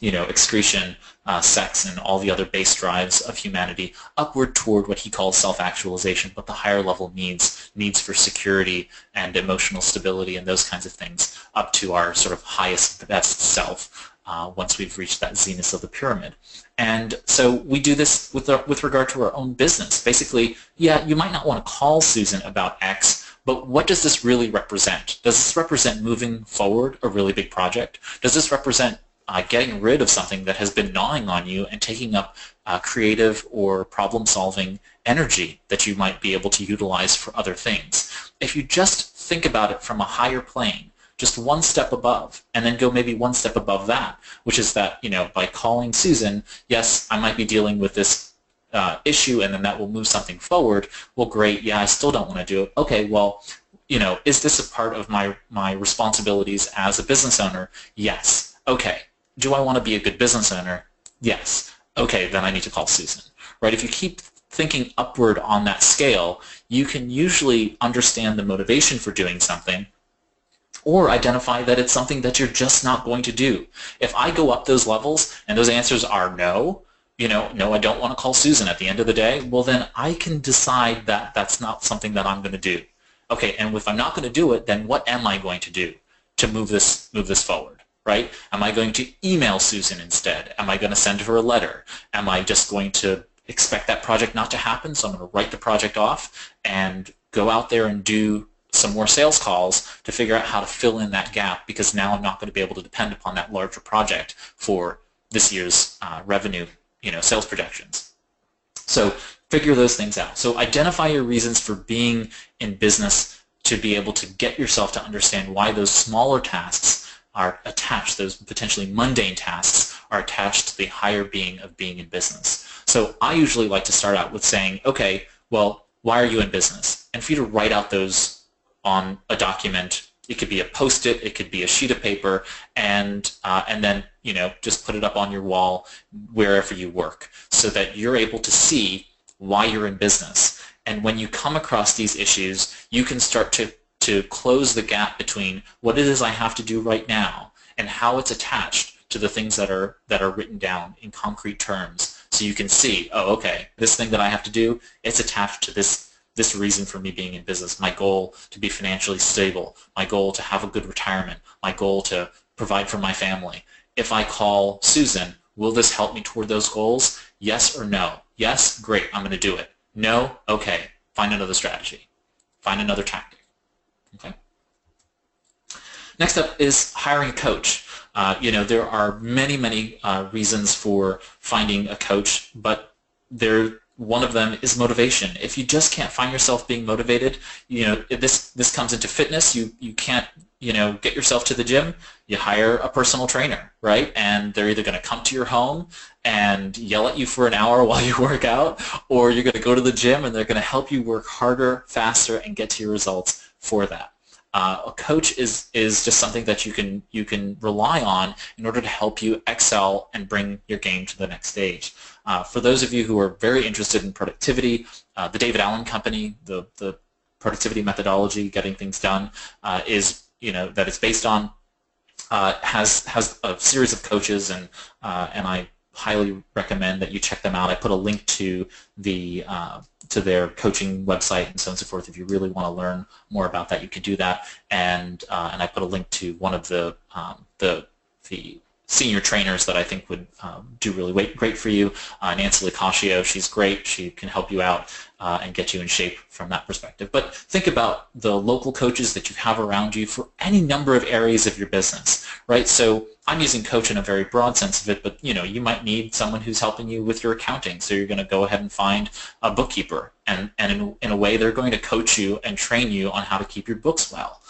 you know, excretion, uh, sex, and all the other base drives of humanity upward toward what he calls self-actualization, but the higher level needs, needs for security and emotional stability and those kinds of things up to our sort of highest, best self uh, once we've reached that zenith of the pyramid. And so we do this with, our, with regard to our own business. Basically, yeah, you might not want to call Susan about X, but what does this really represent? Does this represent moving forward a really big project? Does this represent uh, getting rid of something that has been gnawing on you and taking up uh, creative or problem-solving energy that you might be able to utilize for other things. If you just think about it from a higher plane, just one step above, and then go maybe one step above that, which is that, you know, by calling Susan, yes, I might be dealing with this uh, issue and then that will move something forward. Well, great, yeah, I still don't want to do it. Okay, well, you know, is this a part of my, my responsibilities as a business owner? Yes. Okay, do I want to be a good business owner? Yes. Okay, then I need to call Susan. Right? If you keep thinking upward on that scale, you can usually understand the motivation for doing something or identify that it's something that you're just not going to do. If I go up those levels and those answers are no, you know, no, I don't want to call Susan at the end of the day, well then I can decide that that's not something that I'm going to do. Okay, and if I'm not going to do it, then what am I going to do to move this move this forward? Right? Am I going to email Susan instead? Am I going to send her a letter? Am I just going to expect that project not to happen, so I'm going to write the project off and go out there and do some more sales calls to figure out how to fill in that gap because now I'm not going to be able to depend upon that larger project for this year's uh, revenue, you know, sales projections. So figure those things out. So identify your reasons for being in business to be able to get yourself to understand why those smaller tasks are attached, those potentially mundane tasks are attached to the higher being of being in business. So I usually like to start out with saying, okay, well, why are you in business? And for you to write out those on a document, it could be a post-it, it could be a sheet of paper, and uh, and then you know just put it up on your wall wherever you work, so that you're able to see why you're in business. And when you come across these issues, you can start to to close the gap between what it is I have to do right now and how it's attached to the things that are that are written down in concrete terms. So you can see oh okay this thing that I have to do it's attached to this this reason for me being in business. My goal to be financially stable. My goal to have a good retirement. My goal to provide for my family. If I call Susan will this help me toward those goals? Yes or no? Yes? Great I'm going to do it. No? Okay find another strategy. Find another tactic Okay. Next up is hiring a coach. Uh, you know, there are many, many uh, reasons for finding a coach, but there, one of them is motivation. If you just can't find yourself being motivated, you know, this this comes into fitness. You you can't you know get yourself to the gym. You hire a personal trainer, right? And they're either going to come to your home and yell at you for an hour *laughs* while you work out, or you're going to go to the gym and they're going to help you work harder, faster, and get to your results for that. Uh, a coach is is just something that you can you can rely on in order to help you excel and bring your game to the next stage. Uh, for those of you who are very interested in productivity, uh, the David Allen Company, the the productivity methodology, getting things done, uh, is you know that it's based on uh, has has a series of coaches and uh, and I highly recommend that you check them out. I put a link to the to their coaching website and so on and so forth. If you really want to learn more about that, you can do that. And uh, and I put a link to one of the um, the the senior trainers that I think would um, do really great for you. Uh, Nancy Locascio, she's great. She can help you out uh, and get you in shape from that perspective. But think about the local coaches that you have around you for any number of areas of your business, right? So I'm using coach in a very broad sense of it, but you know, you might need someone who's helping you with your accounting. So you're going to go ahead and find a bookkeeper, and, and in, in a way, they're going to coach you and train you on how to keep your books well.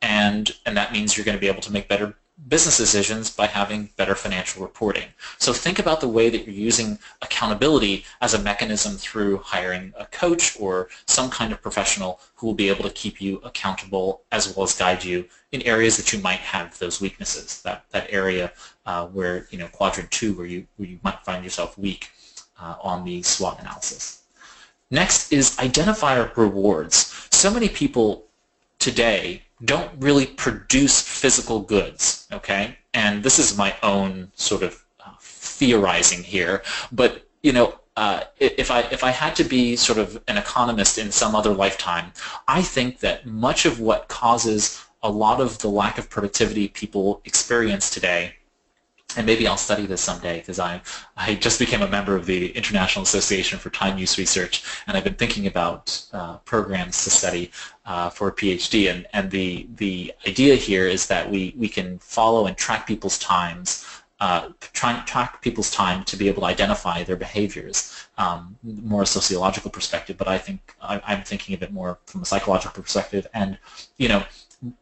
And, and that means you're going to be able to make better business decisions by having better financial reporting. So think about the way that you're using accountability as a mechanism through hiring a coach or some kind of professional who will be able to keep you accountable as well as guide you in areas that you might have those weaknesses, that, that area uh, where, you know, quadrant two where you, where you might find yourself weak. uh, on the SWOT analysis. Next is identify rewards. So many people today don't really produce physical goods, okay? And this is my own sort of uh, theorizing here, but you know, uh, if I if I had to be sort of an economist in some other lifetime, I think that much of what causes a lot of the lack of productivity people experience today and maybe I'll study this someday because I I just became a member of the International Association for Time Use Research, and I've been thinking about uh, programs to study uh, for a PhD. And and the the idea here is that we we can follow and track people's times. Uh, try track people's time to be able to identify their behaviors, um, more a sociological perspective. But I think I, I'm thinking of it more from a psychological perspective. And you know,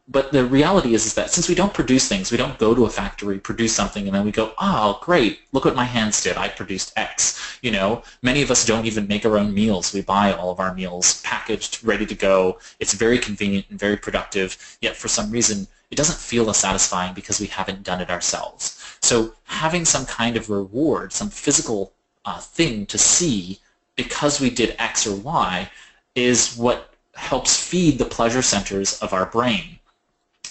but the reality is, is that since we don't produce things, we don't go to a factory, produce something, and then we go, oh, great, look what my hands did. I produced X. You know, many of us don't even make our own meals. We buy all of our meals packaged, ready to go. It's very convenient and very productive, yet for some reason, it doesn't feel as satisfying because we haven't done it ourselves. So having some kind of reward, some physical uh, thing to see because we did X or Y is what helps feed the pleasure centers of our brain.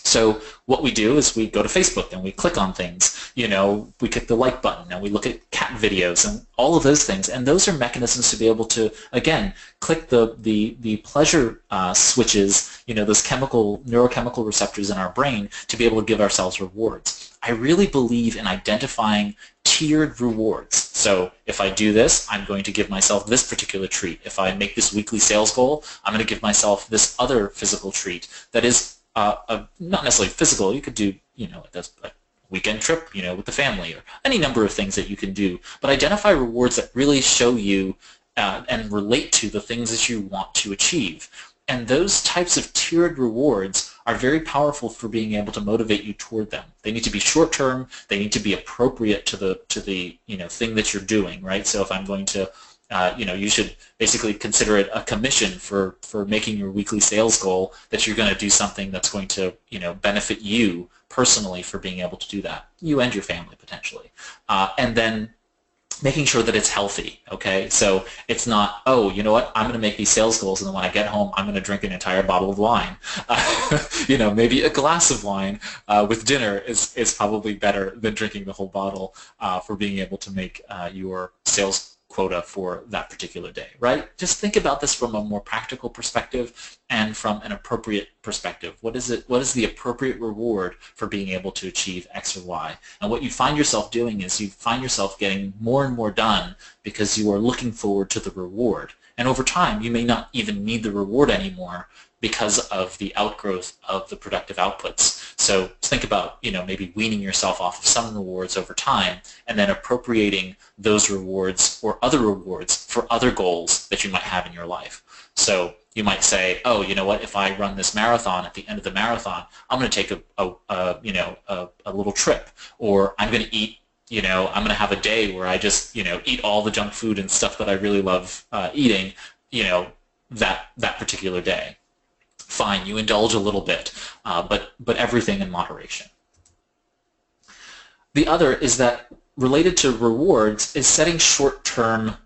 So what we do is we go to Facebook and we click on things. You know, we click the like button and we look at cat videos and all of those things. And those are mechanisms to be able to, again, click the the the pleasure uh, switches. You know, those chemical neurochemical receptors in our brain to be able to give ourselves rewards. I really believe in identifying tiered rewards. So if I do this, I'm going to give myself this particular treat. If I make this weekly sales goal, I'm going to give myself this other physical treat that is uh, a, not necessarily physical. You could do, you know, a weekend trip, you know, with the family or any number of things that you can do. But identify rewards that really show you uh, and relate to the things that you want to achieve. And those types of tiered rewards are very powerful for being able to motivate you toward them. They need to be short term. They need to be appropriate to the to the you know thing that you're doing, right? So if I'm going to uh, you know, you should basically consider it a commission for, for making your weekly sales goal that you're going to do something that's going to, you know, benefit you personally for being able to do that, you and your family potentially. Uh, and then making sure that it's healthy, okay? So it's not, oh, you know what, I'm going to make these sales goals, and then when I get home, I'm going to drink an entire bottle of wine. Uh, *laughs* you know, maybe a glass of wine uh, with dinner is, is probably better than drinking the whole bottle uh, for being able to make uh, your sales quota for that particular day, right? Just think about this from a more practical perspective and from an appropriate perspective. What is it? What is the appropriate reward for being able to achieve X or Y? And what you find yourself doing is you find yourself getting more and more done because you are looking forward to the reward. And over time, you may not even need the reward anymore because of the outgrowth of the productive outputs. So think about, you know, maybe weaning yourself off of some rewards over time and then appropriating those rewards or other rewards for other goals that you might have in your life. So you might say, oh, you know what, if I run this marathon, at the end of the marathon, I'm going to take a, a, a you know, a, a little trip, or I'm going to eat you know, I'm going to have a day where I just, you know, eat all the junk food and stuff that I really love uh, eating, you know, that that particular day fine, you indulge a little bit, uh, but, but everything in moderation. The other is that related to rewards is setting short-term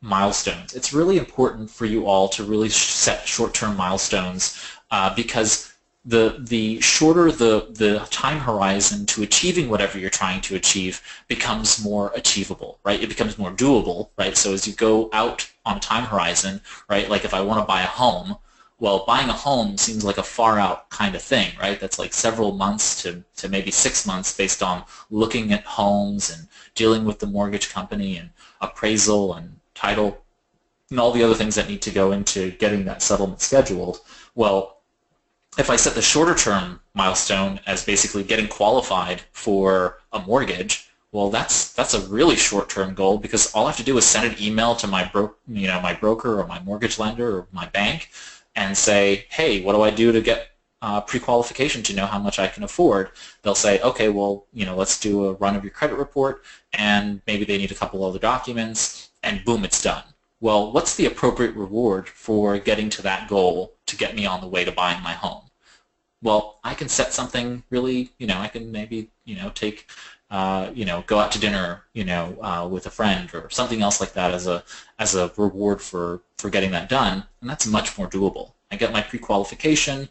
milestones. It's really important for you all to really set short-term milestones uh, because the the shorter the the time horizon to achieving whatever you're trying to achieve becomes more achievable, right? It becomes more doable, right? So as you go out on a time horizon, right? Like if I want to buy a home, well, buying a home seems like a far out kind of thing, right? That's like several months to, to maybe six months based on looking at homes and dealing with the mortgage company and appraisal and title and all the other things that need to go into getting that settlement scheduled. Well, if I set the shorter term milestone as basically getting qualified for a mortgage, well, that's that's a really short-term goal because all I have to do is send an email to my bro- you know my broker or my mortgage lender or my bank, and say, hey, what do I do to get uh, pre-qualification to know how much I can afford? They'll say, okay, well, you know, let's do a run of your credit report, and maybe they need a couple other documents, and boom, it's done. Well, what's the appropriate reward for getting to that goal to get me on the way to buying my home? well, I can set something really, you know, I can maybe, you know, take, uh, you know, go out to dinner, you know, uh, with a friend or something else like that as a as a reward for for getting that done, and that's much more doable. I get my pre-qualification,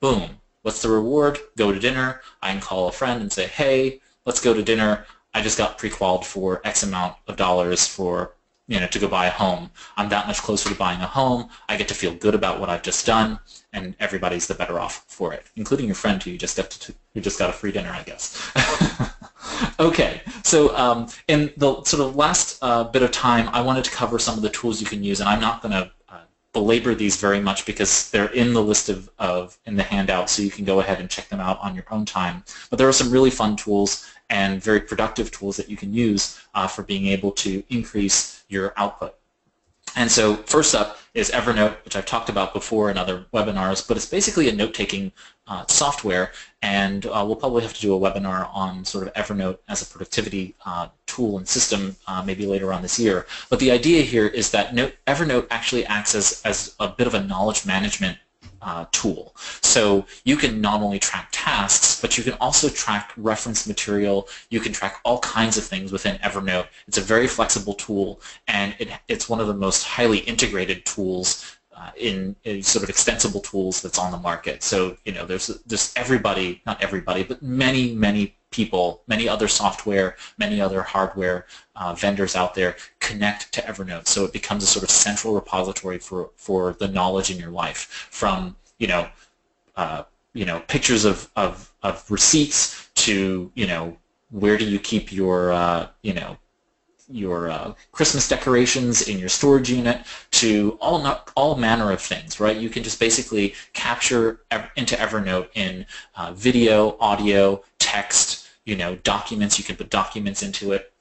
boom. What's the reward? Go to dinner. I can call a friend and say, hey, let's go to dinner. I just got pre-qualified for X amount of dollars for you know to go buy a home. I'm that much closer to buying a home. I get to feel good about what I've just done, and everybody's the better off for it, including your friend who you just got to who just got a free dinner, I guess. *laughs* *laughs* okay, so um, in the sort of last uh, bit of time, I wanted to cover some of the tools you can use, and I'm not going to uh, belabor these very much because they're in the list of, of in the handout, so you can go ahead and check them out on your own time. But there are some really fun tools and very productive tools that you can use uh, for being able to increase your output. And so first up is Evernote, which I've talked about before in other webinars, but it's basically a note-taking uh, software, and uh, we'll probably have to do a webinar on sort of Evernote as a productivity uh, tool and system uh, maybe later on this year. But the idea here is that Note, Evernote actually acts as, as a bit of a knowledge management uh, tool. So you can not only track tasks, but you can also track reference material. You can track all kinds of things within Evernote. It's a very flexible tool, and it, it's one of the most highly integrated tools uh, in, in, sort of extensible tools that's on the market. So you know, there's just everybody, not everybody, but many, many people, many other software, many other hardware uh, vendors out there connect to Evernote. So it becomes a sort of central repository for, for the knowledge in your life from, you know, uh, you know, pictures of, of, of receipts to, you know, where do you keep your, uh, you know, your uh, Christmas decorations in your storage unit to all not, all manner of things, right? You can just basically capture ev into Evernote in uh, video, audio, text, you know, documents. You can put documents into it.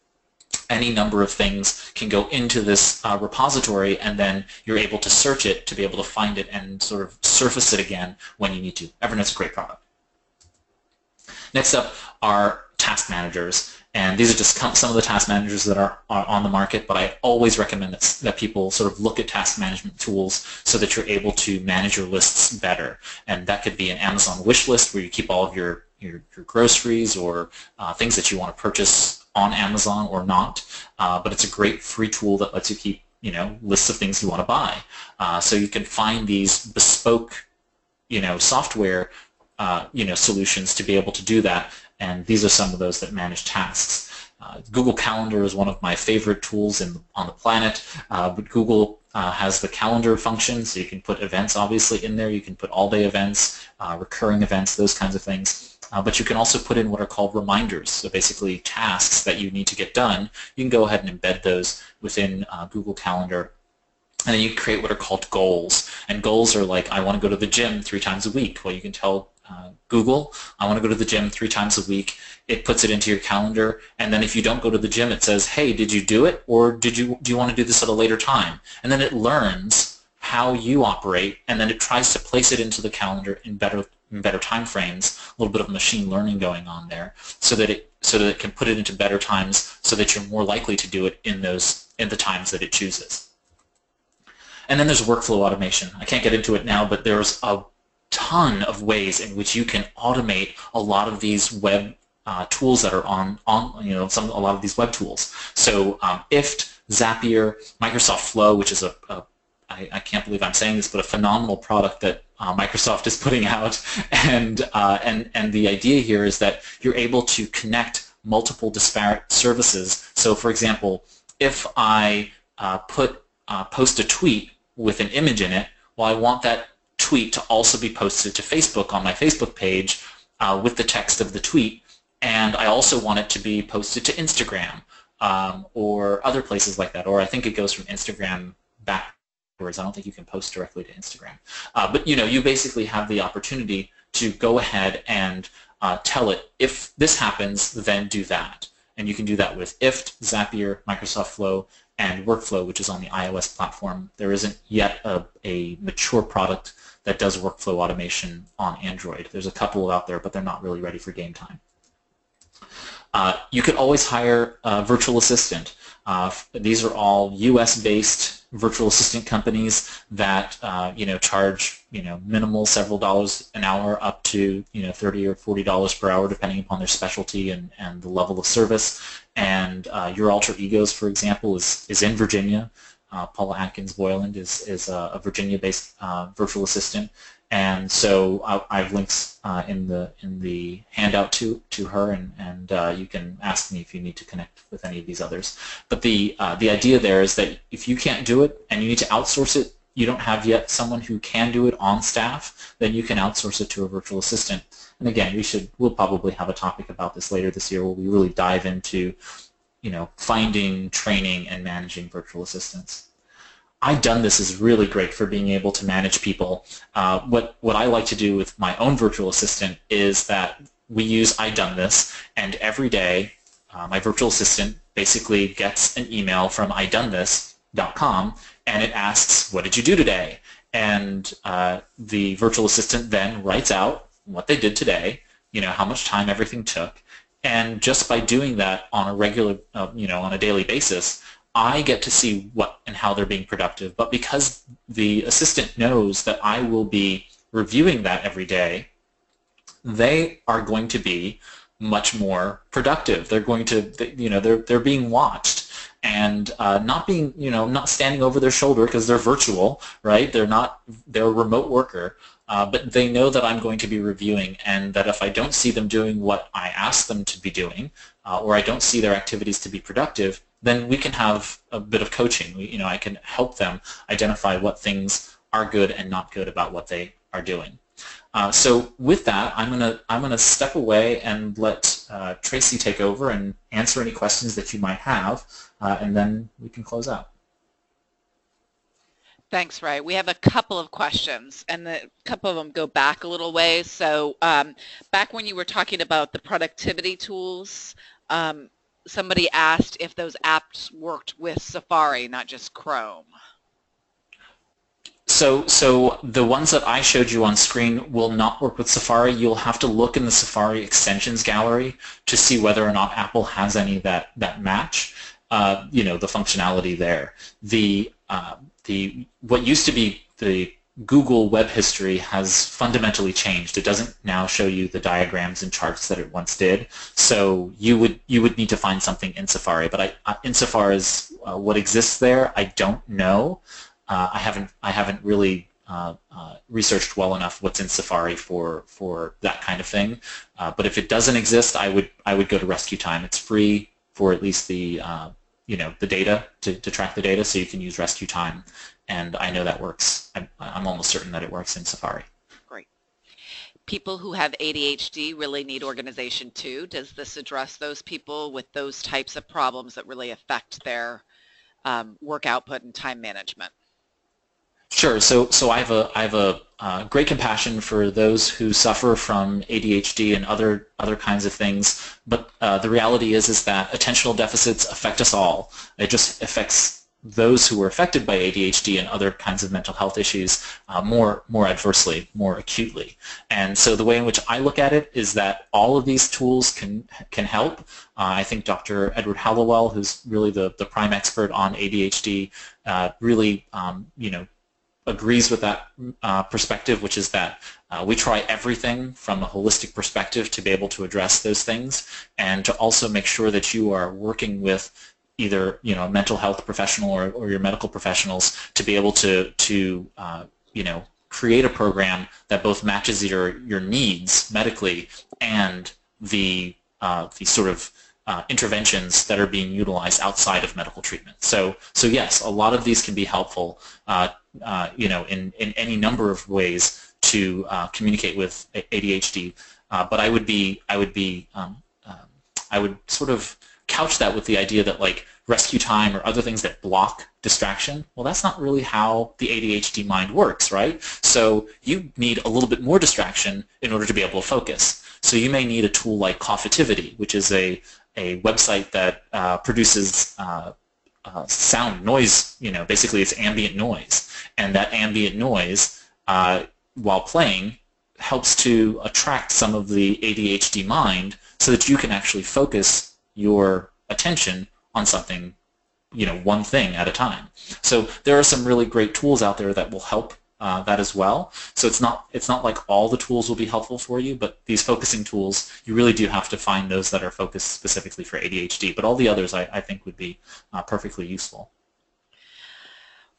Any number of things can go into this uh, repository, and then you're able to search it to be able to find it and sort of surface it again when you need to. Evernote's a great product. Next up are task managers. And these are just some of the task managers that are, are on the market, but I always recommend that, that people sort of look at task management tools so that you're able to manage your lists better. And that could be an Amazon wish list where you keep all of your, your, your groceries or uh, things that you want to purchase on Amazon or not. Uh, but it's a great free tool that lets you keep you know, lists of things you want to buy. Uh, so you can find these bespoke you know, software uh, you know, solutions to be able to do that and these are some of those that manage tasks. Uh, Google Calendar is one of my favorite tools in, on the planet, uh, but Google uh, has the calendar function, so you can put events obviously in there. You can put all-day events, uh, recurring events, those kinds of things. Uh, but you can also put in what are called reminders, so basically tasks that you need to get done. You can go ahead and embed those within uh, Google Calendar and then you create what are called goals. And goals are like, I want to go to the gym three times a week. Well, you can tell uh, Google, I want to go to the gym three times a week. It puts it into your calendar, and then if you don't go to the gym, it says, "Hey, did you do it, or did you do you want to do this at a later time?" And then it learns how you operate, and then it tries to place it into the calendar in better in better time frames. A little bit of machine learning going on there, so that it so that it can put it into better times, so that you're more likely to do it in those in the times that it chooses. And then there's workflow automation. I can't get into it now, but there's a ton of ways in which you can automate a lot of these web uh, tools that are on, on you know, some a lot of these web tools. So um, IFTTT, Zapier, Microsoft Flow, which is a, a I, I can't believe I'm saying this, but a phenomenal product that uh, Microsoft *laughs* is putting out. And, uh, and, and the idea here is that you're able to connect multiple disparate services. So for example, if I uh, put uh, post a tweet with an image in it, well, I want that tweet to also be posted to Facebook on my Facebook page uh, with the text of the tweet. And I also want it to be posted to Instagram um, or other places like that. Or I think it goes from Instagram backwards. I don't think you can post directly to Instagram. Uh, but you know, you basically have the opportunity to go ahead and uh, tell it, if this happens, then do that. And you can do that with IFT, Zapier, Microsoft Flow, and Workflow, which is on the iOS platform. There isn't yet a, a mature product that does workflow automation on Android. There's a couple out there, but they're not really ready for game time. Uh, you could always hire a virtual assistant. Uh, these are all U.S.-based virtual assistant companies that uh, you know charge you know minimal several dollars an hour up to you know 30 or 40 dollars per hour depending upon their specialty and, and the level of service and uh, your alter egos for example is is in Virginia uh, Paula Atkins Boyland is is a, a Virginia-based uh, virtual assistant and so I, have links uh, in the in the handout to to her, and and uh, you can ask me if you need to connect with any of these others. But the uh, the idea there is that if you can't do it and you need to outsource it, you don't have yet someone who can do it on staff, then you can outsource it to a virtual assistant. And again, we should we'll probably have a topic about this later this year where we really dive into you know finding, training, and managing virtual assistants. iDoneThis is really great for being able to manage people. Uh, what, what I like to do with my own virtual assistant is that we use iDoneThis, and every day uh, my virtual assistant basically gets an email from iDoneThis.com, and it asks, what did you do today? And uh, the virtual assistant then writes out what they did today, you know, how much time everything took, and just by doing that on a regular, uh, you know, on a daily basis, I get to see what and how they're being productive. But because the assistant knows that I will be reviewing that every day, they are going to be much more productive. They're going to, you know, they're they're being watched and uh, not being, you know, not standing over their shoulder because they're virtual, right? They're not, they're a remote worker, uh, but they know that I'm going to be reviewing and that if I don't see them doing what I ask them to be doing, uh, or I don't see their activities to be productive, then we can have a bit of coaching. We, you know, I can help them identify what things are good and not good about what they are doing. Uh, so with that, I'm gonna I'm gonna step away and let uh, Tracy take over and answer any questions that you might have, uh, and then we can close out. Thanks, Ray. We have a couple of questions, and a couple of them go back a little ways. So um, back when you were talking about the productivity tools, um, somebody asked if those apps worked with Safari, not just Chrome. So, so the ones that I showed you on screen will not work with Safari. You'll have to look in the Safari extensions gallery to see whether or not Apple has any that that match. Uh, you know, the functionality there. The uh, the what used to be the Google web history has fundamentally changed. It doesn't now show you the diagrams and charts that it once did. So you would you would need to find something in Safari. But I, uh, insofar as uh, what exists there, I don't know. Uh, I haven't I haven't really uh, uh, researched well enough what's in Safari for for that kind of thing. Uh, but if it doesn't exist, I would I would go to Rescue Time. It's free for at least the you know the data to, to track the data, so you can use Rescue Time and I know that works. I'm, I'm almost certain that it works in Safari. Great. People who have ADHD really need organization too. Does this address those people with those types of problems that really affect their um, work output and time management? Sure. So, so I have a I have a uh, great compassion for those who suffer from ADHD and other other kinds of things. But uh, the reality is is that attentional deficits affect us all. It just affects those who are affected by ADHD and other kinds of mental health issues uh, more more adversely, more acutely. And so the way in which I look at it is that all of these tools can can help. Uh, I think Dr. Edward Hallowell, who's really the, the prime expert on ADHD, uh, really um, you know agrees with that uh, perspective, which is that uh, we try everything from a holistic perspective to be able to address those things and to also make sure that you are working with either you know a mental health professional or, or your medical professionals to be able to to uh, you know create a program that both matches your your needs medically and the uh, the sort of uh, interventions that are being utilized outside of medical treatment. So so yes, a lot of these can be helpful uh, uh, you know in in any number of ways to uh, communicate with ADHD. but I would be I would be um, um, I would sort of couch that with the idea that like rescue time or other things that block distraction, well, that's not really how the ADHD mind works, right? So you need a little bit more distraction in order to be able to focus. So you may need a tool like Coffitivity, which is a, a website that uh, produces uh, uh, sound noise, you know, basically it's ambient noise. And that ambient noise, uh, while playing, helps to attract some of the ADHD mind so that you can actually focus your attention on something, you know, one thing at a time. So there are some really great tools out there that will help uh, that as well. So it's not it's not like all the tools will be helpful for you, but these focusing tools, you really do have to find those that are focused specifically for ADHD. But all the others, I, I think, would be uh, perfectly useful.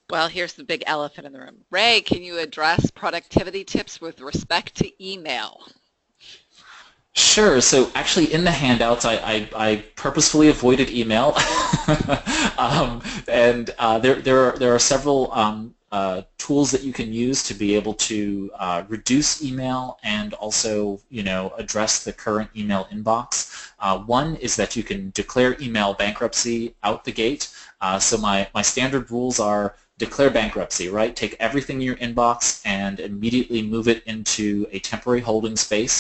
Well, here's the big elephant in the room. Ray, can you address productivity tips with respect to email? Sure. So actually in the handouts, I, I, I purposefully avoided email. *laughs* um, and uh, there, there, are, there are several um, uh, tools that you can use to be able to uh, reduce email and also you know address the current email inbox. Uh, one is that you can declare email bankruptcy out the gate. Uh, so my, my standard rules are declare bankruptcy, right? Take everything in your inbox and immediately move it into a temporary holding space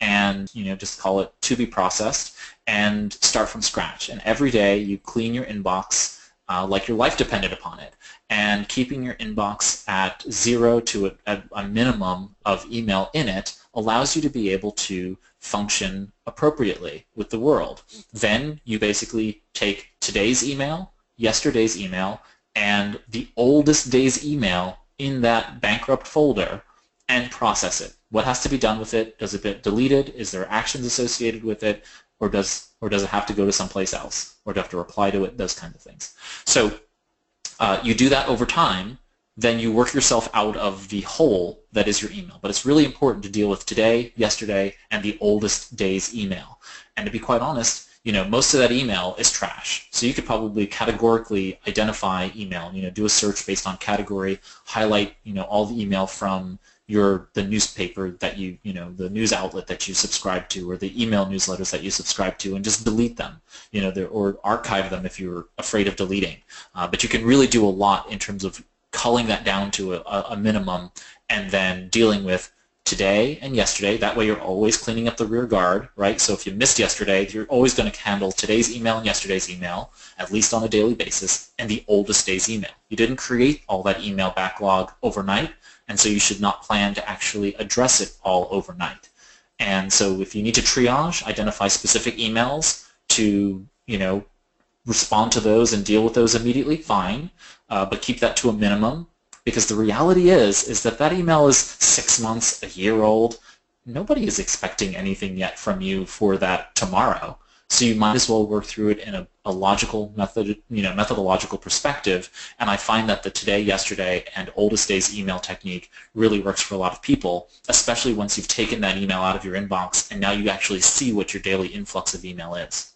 and you know just call it to be processed and start from scratch. And every day you clean your inbox uh, like your life depended upon it. And keeping your inbox at zero to a, a minimum of email in it allows you to be able to function appropriately with the world. Then you basically take today's email, yesterday's email, and the oldest day's email in that bankrupt folder and process it. What has to be done with it? Does it get deleted? Is there actions associated with it? Or does, or does it have to go to someplace else? Or do you have to reply to it? Those kinds of things. So uh, you do that over time, then you work yourself out of the hole that is your email. But it's really important to deal with today, yesterday, and the oldest day's email. And to be quite honest, you know, most of that email is trash. So you could probably categorically identify email, you know, do a search based on category, highlight, you know, all the email from your the newspaper that you you know the news outlet that you subscribe to or the email newsletters that you subscribe to and just delete them you know or archive them if you're afraid of deleting uh, but you can really do a lot in terms of culling that down to a, a minimum and then dealing with today and yesterday. That way you're always cleaning up the rear guard, right? So if you missed yesterday, you're always going to handle today's email and yesterday's email, at least on a daily basis, and the oldest day's email. You didn't create all that email backlog overnight, and so you should not plan to actually address it all overnight. And so if you need to triage, identify specific emails to, you know, respond to those and deal with those immediately, fine, uh, but keep that to a minimum because the reality is, is that that email is six months, a year old. Nobody is expecting anything yet from you for that tomorrow. So you might as well work through it in a, a, logical method, you know, methodological perspective. And I find that the today, yesterday, and oldest days email technique really works for a lot of people, especially once you've taken that email out of your inbox and now you actually see what your daily influx of email is.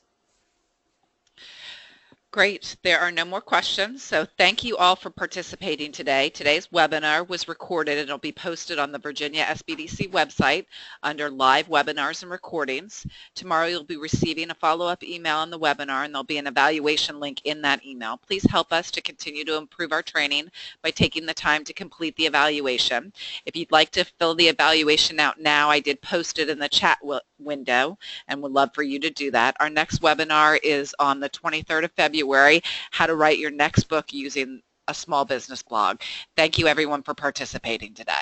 Great. There are no more questions. So thank you all for participating today. Today's webinar was recorded and it'll be posted on the Virginia SBDC website under live webinars and recordings. Tomorrow you'll be receiving a follow-up email on the webinar and there'll be an evaluation link in that email. Please help us to continue to improve our training by taking the time to complete the evaluation. If you'd like to fill the evaluation out now, I did post it in the chat window and would love for you to do that. Our next webinar is on the 23rd of February, how to write your next book using a small business blog. Thank you everyone for participating today.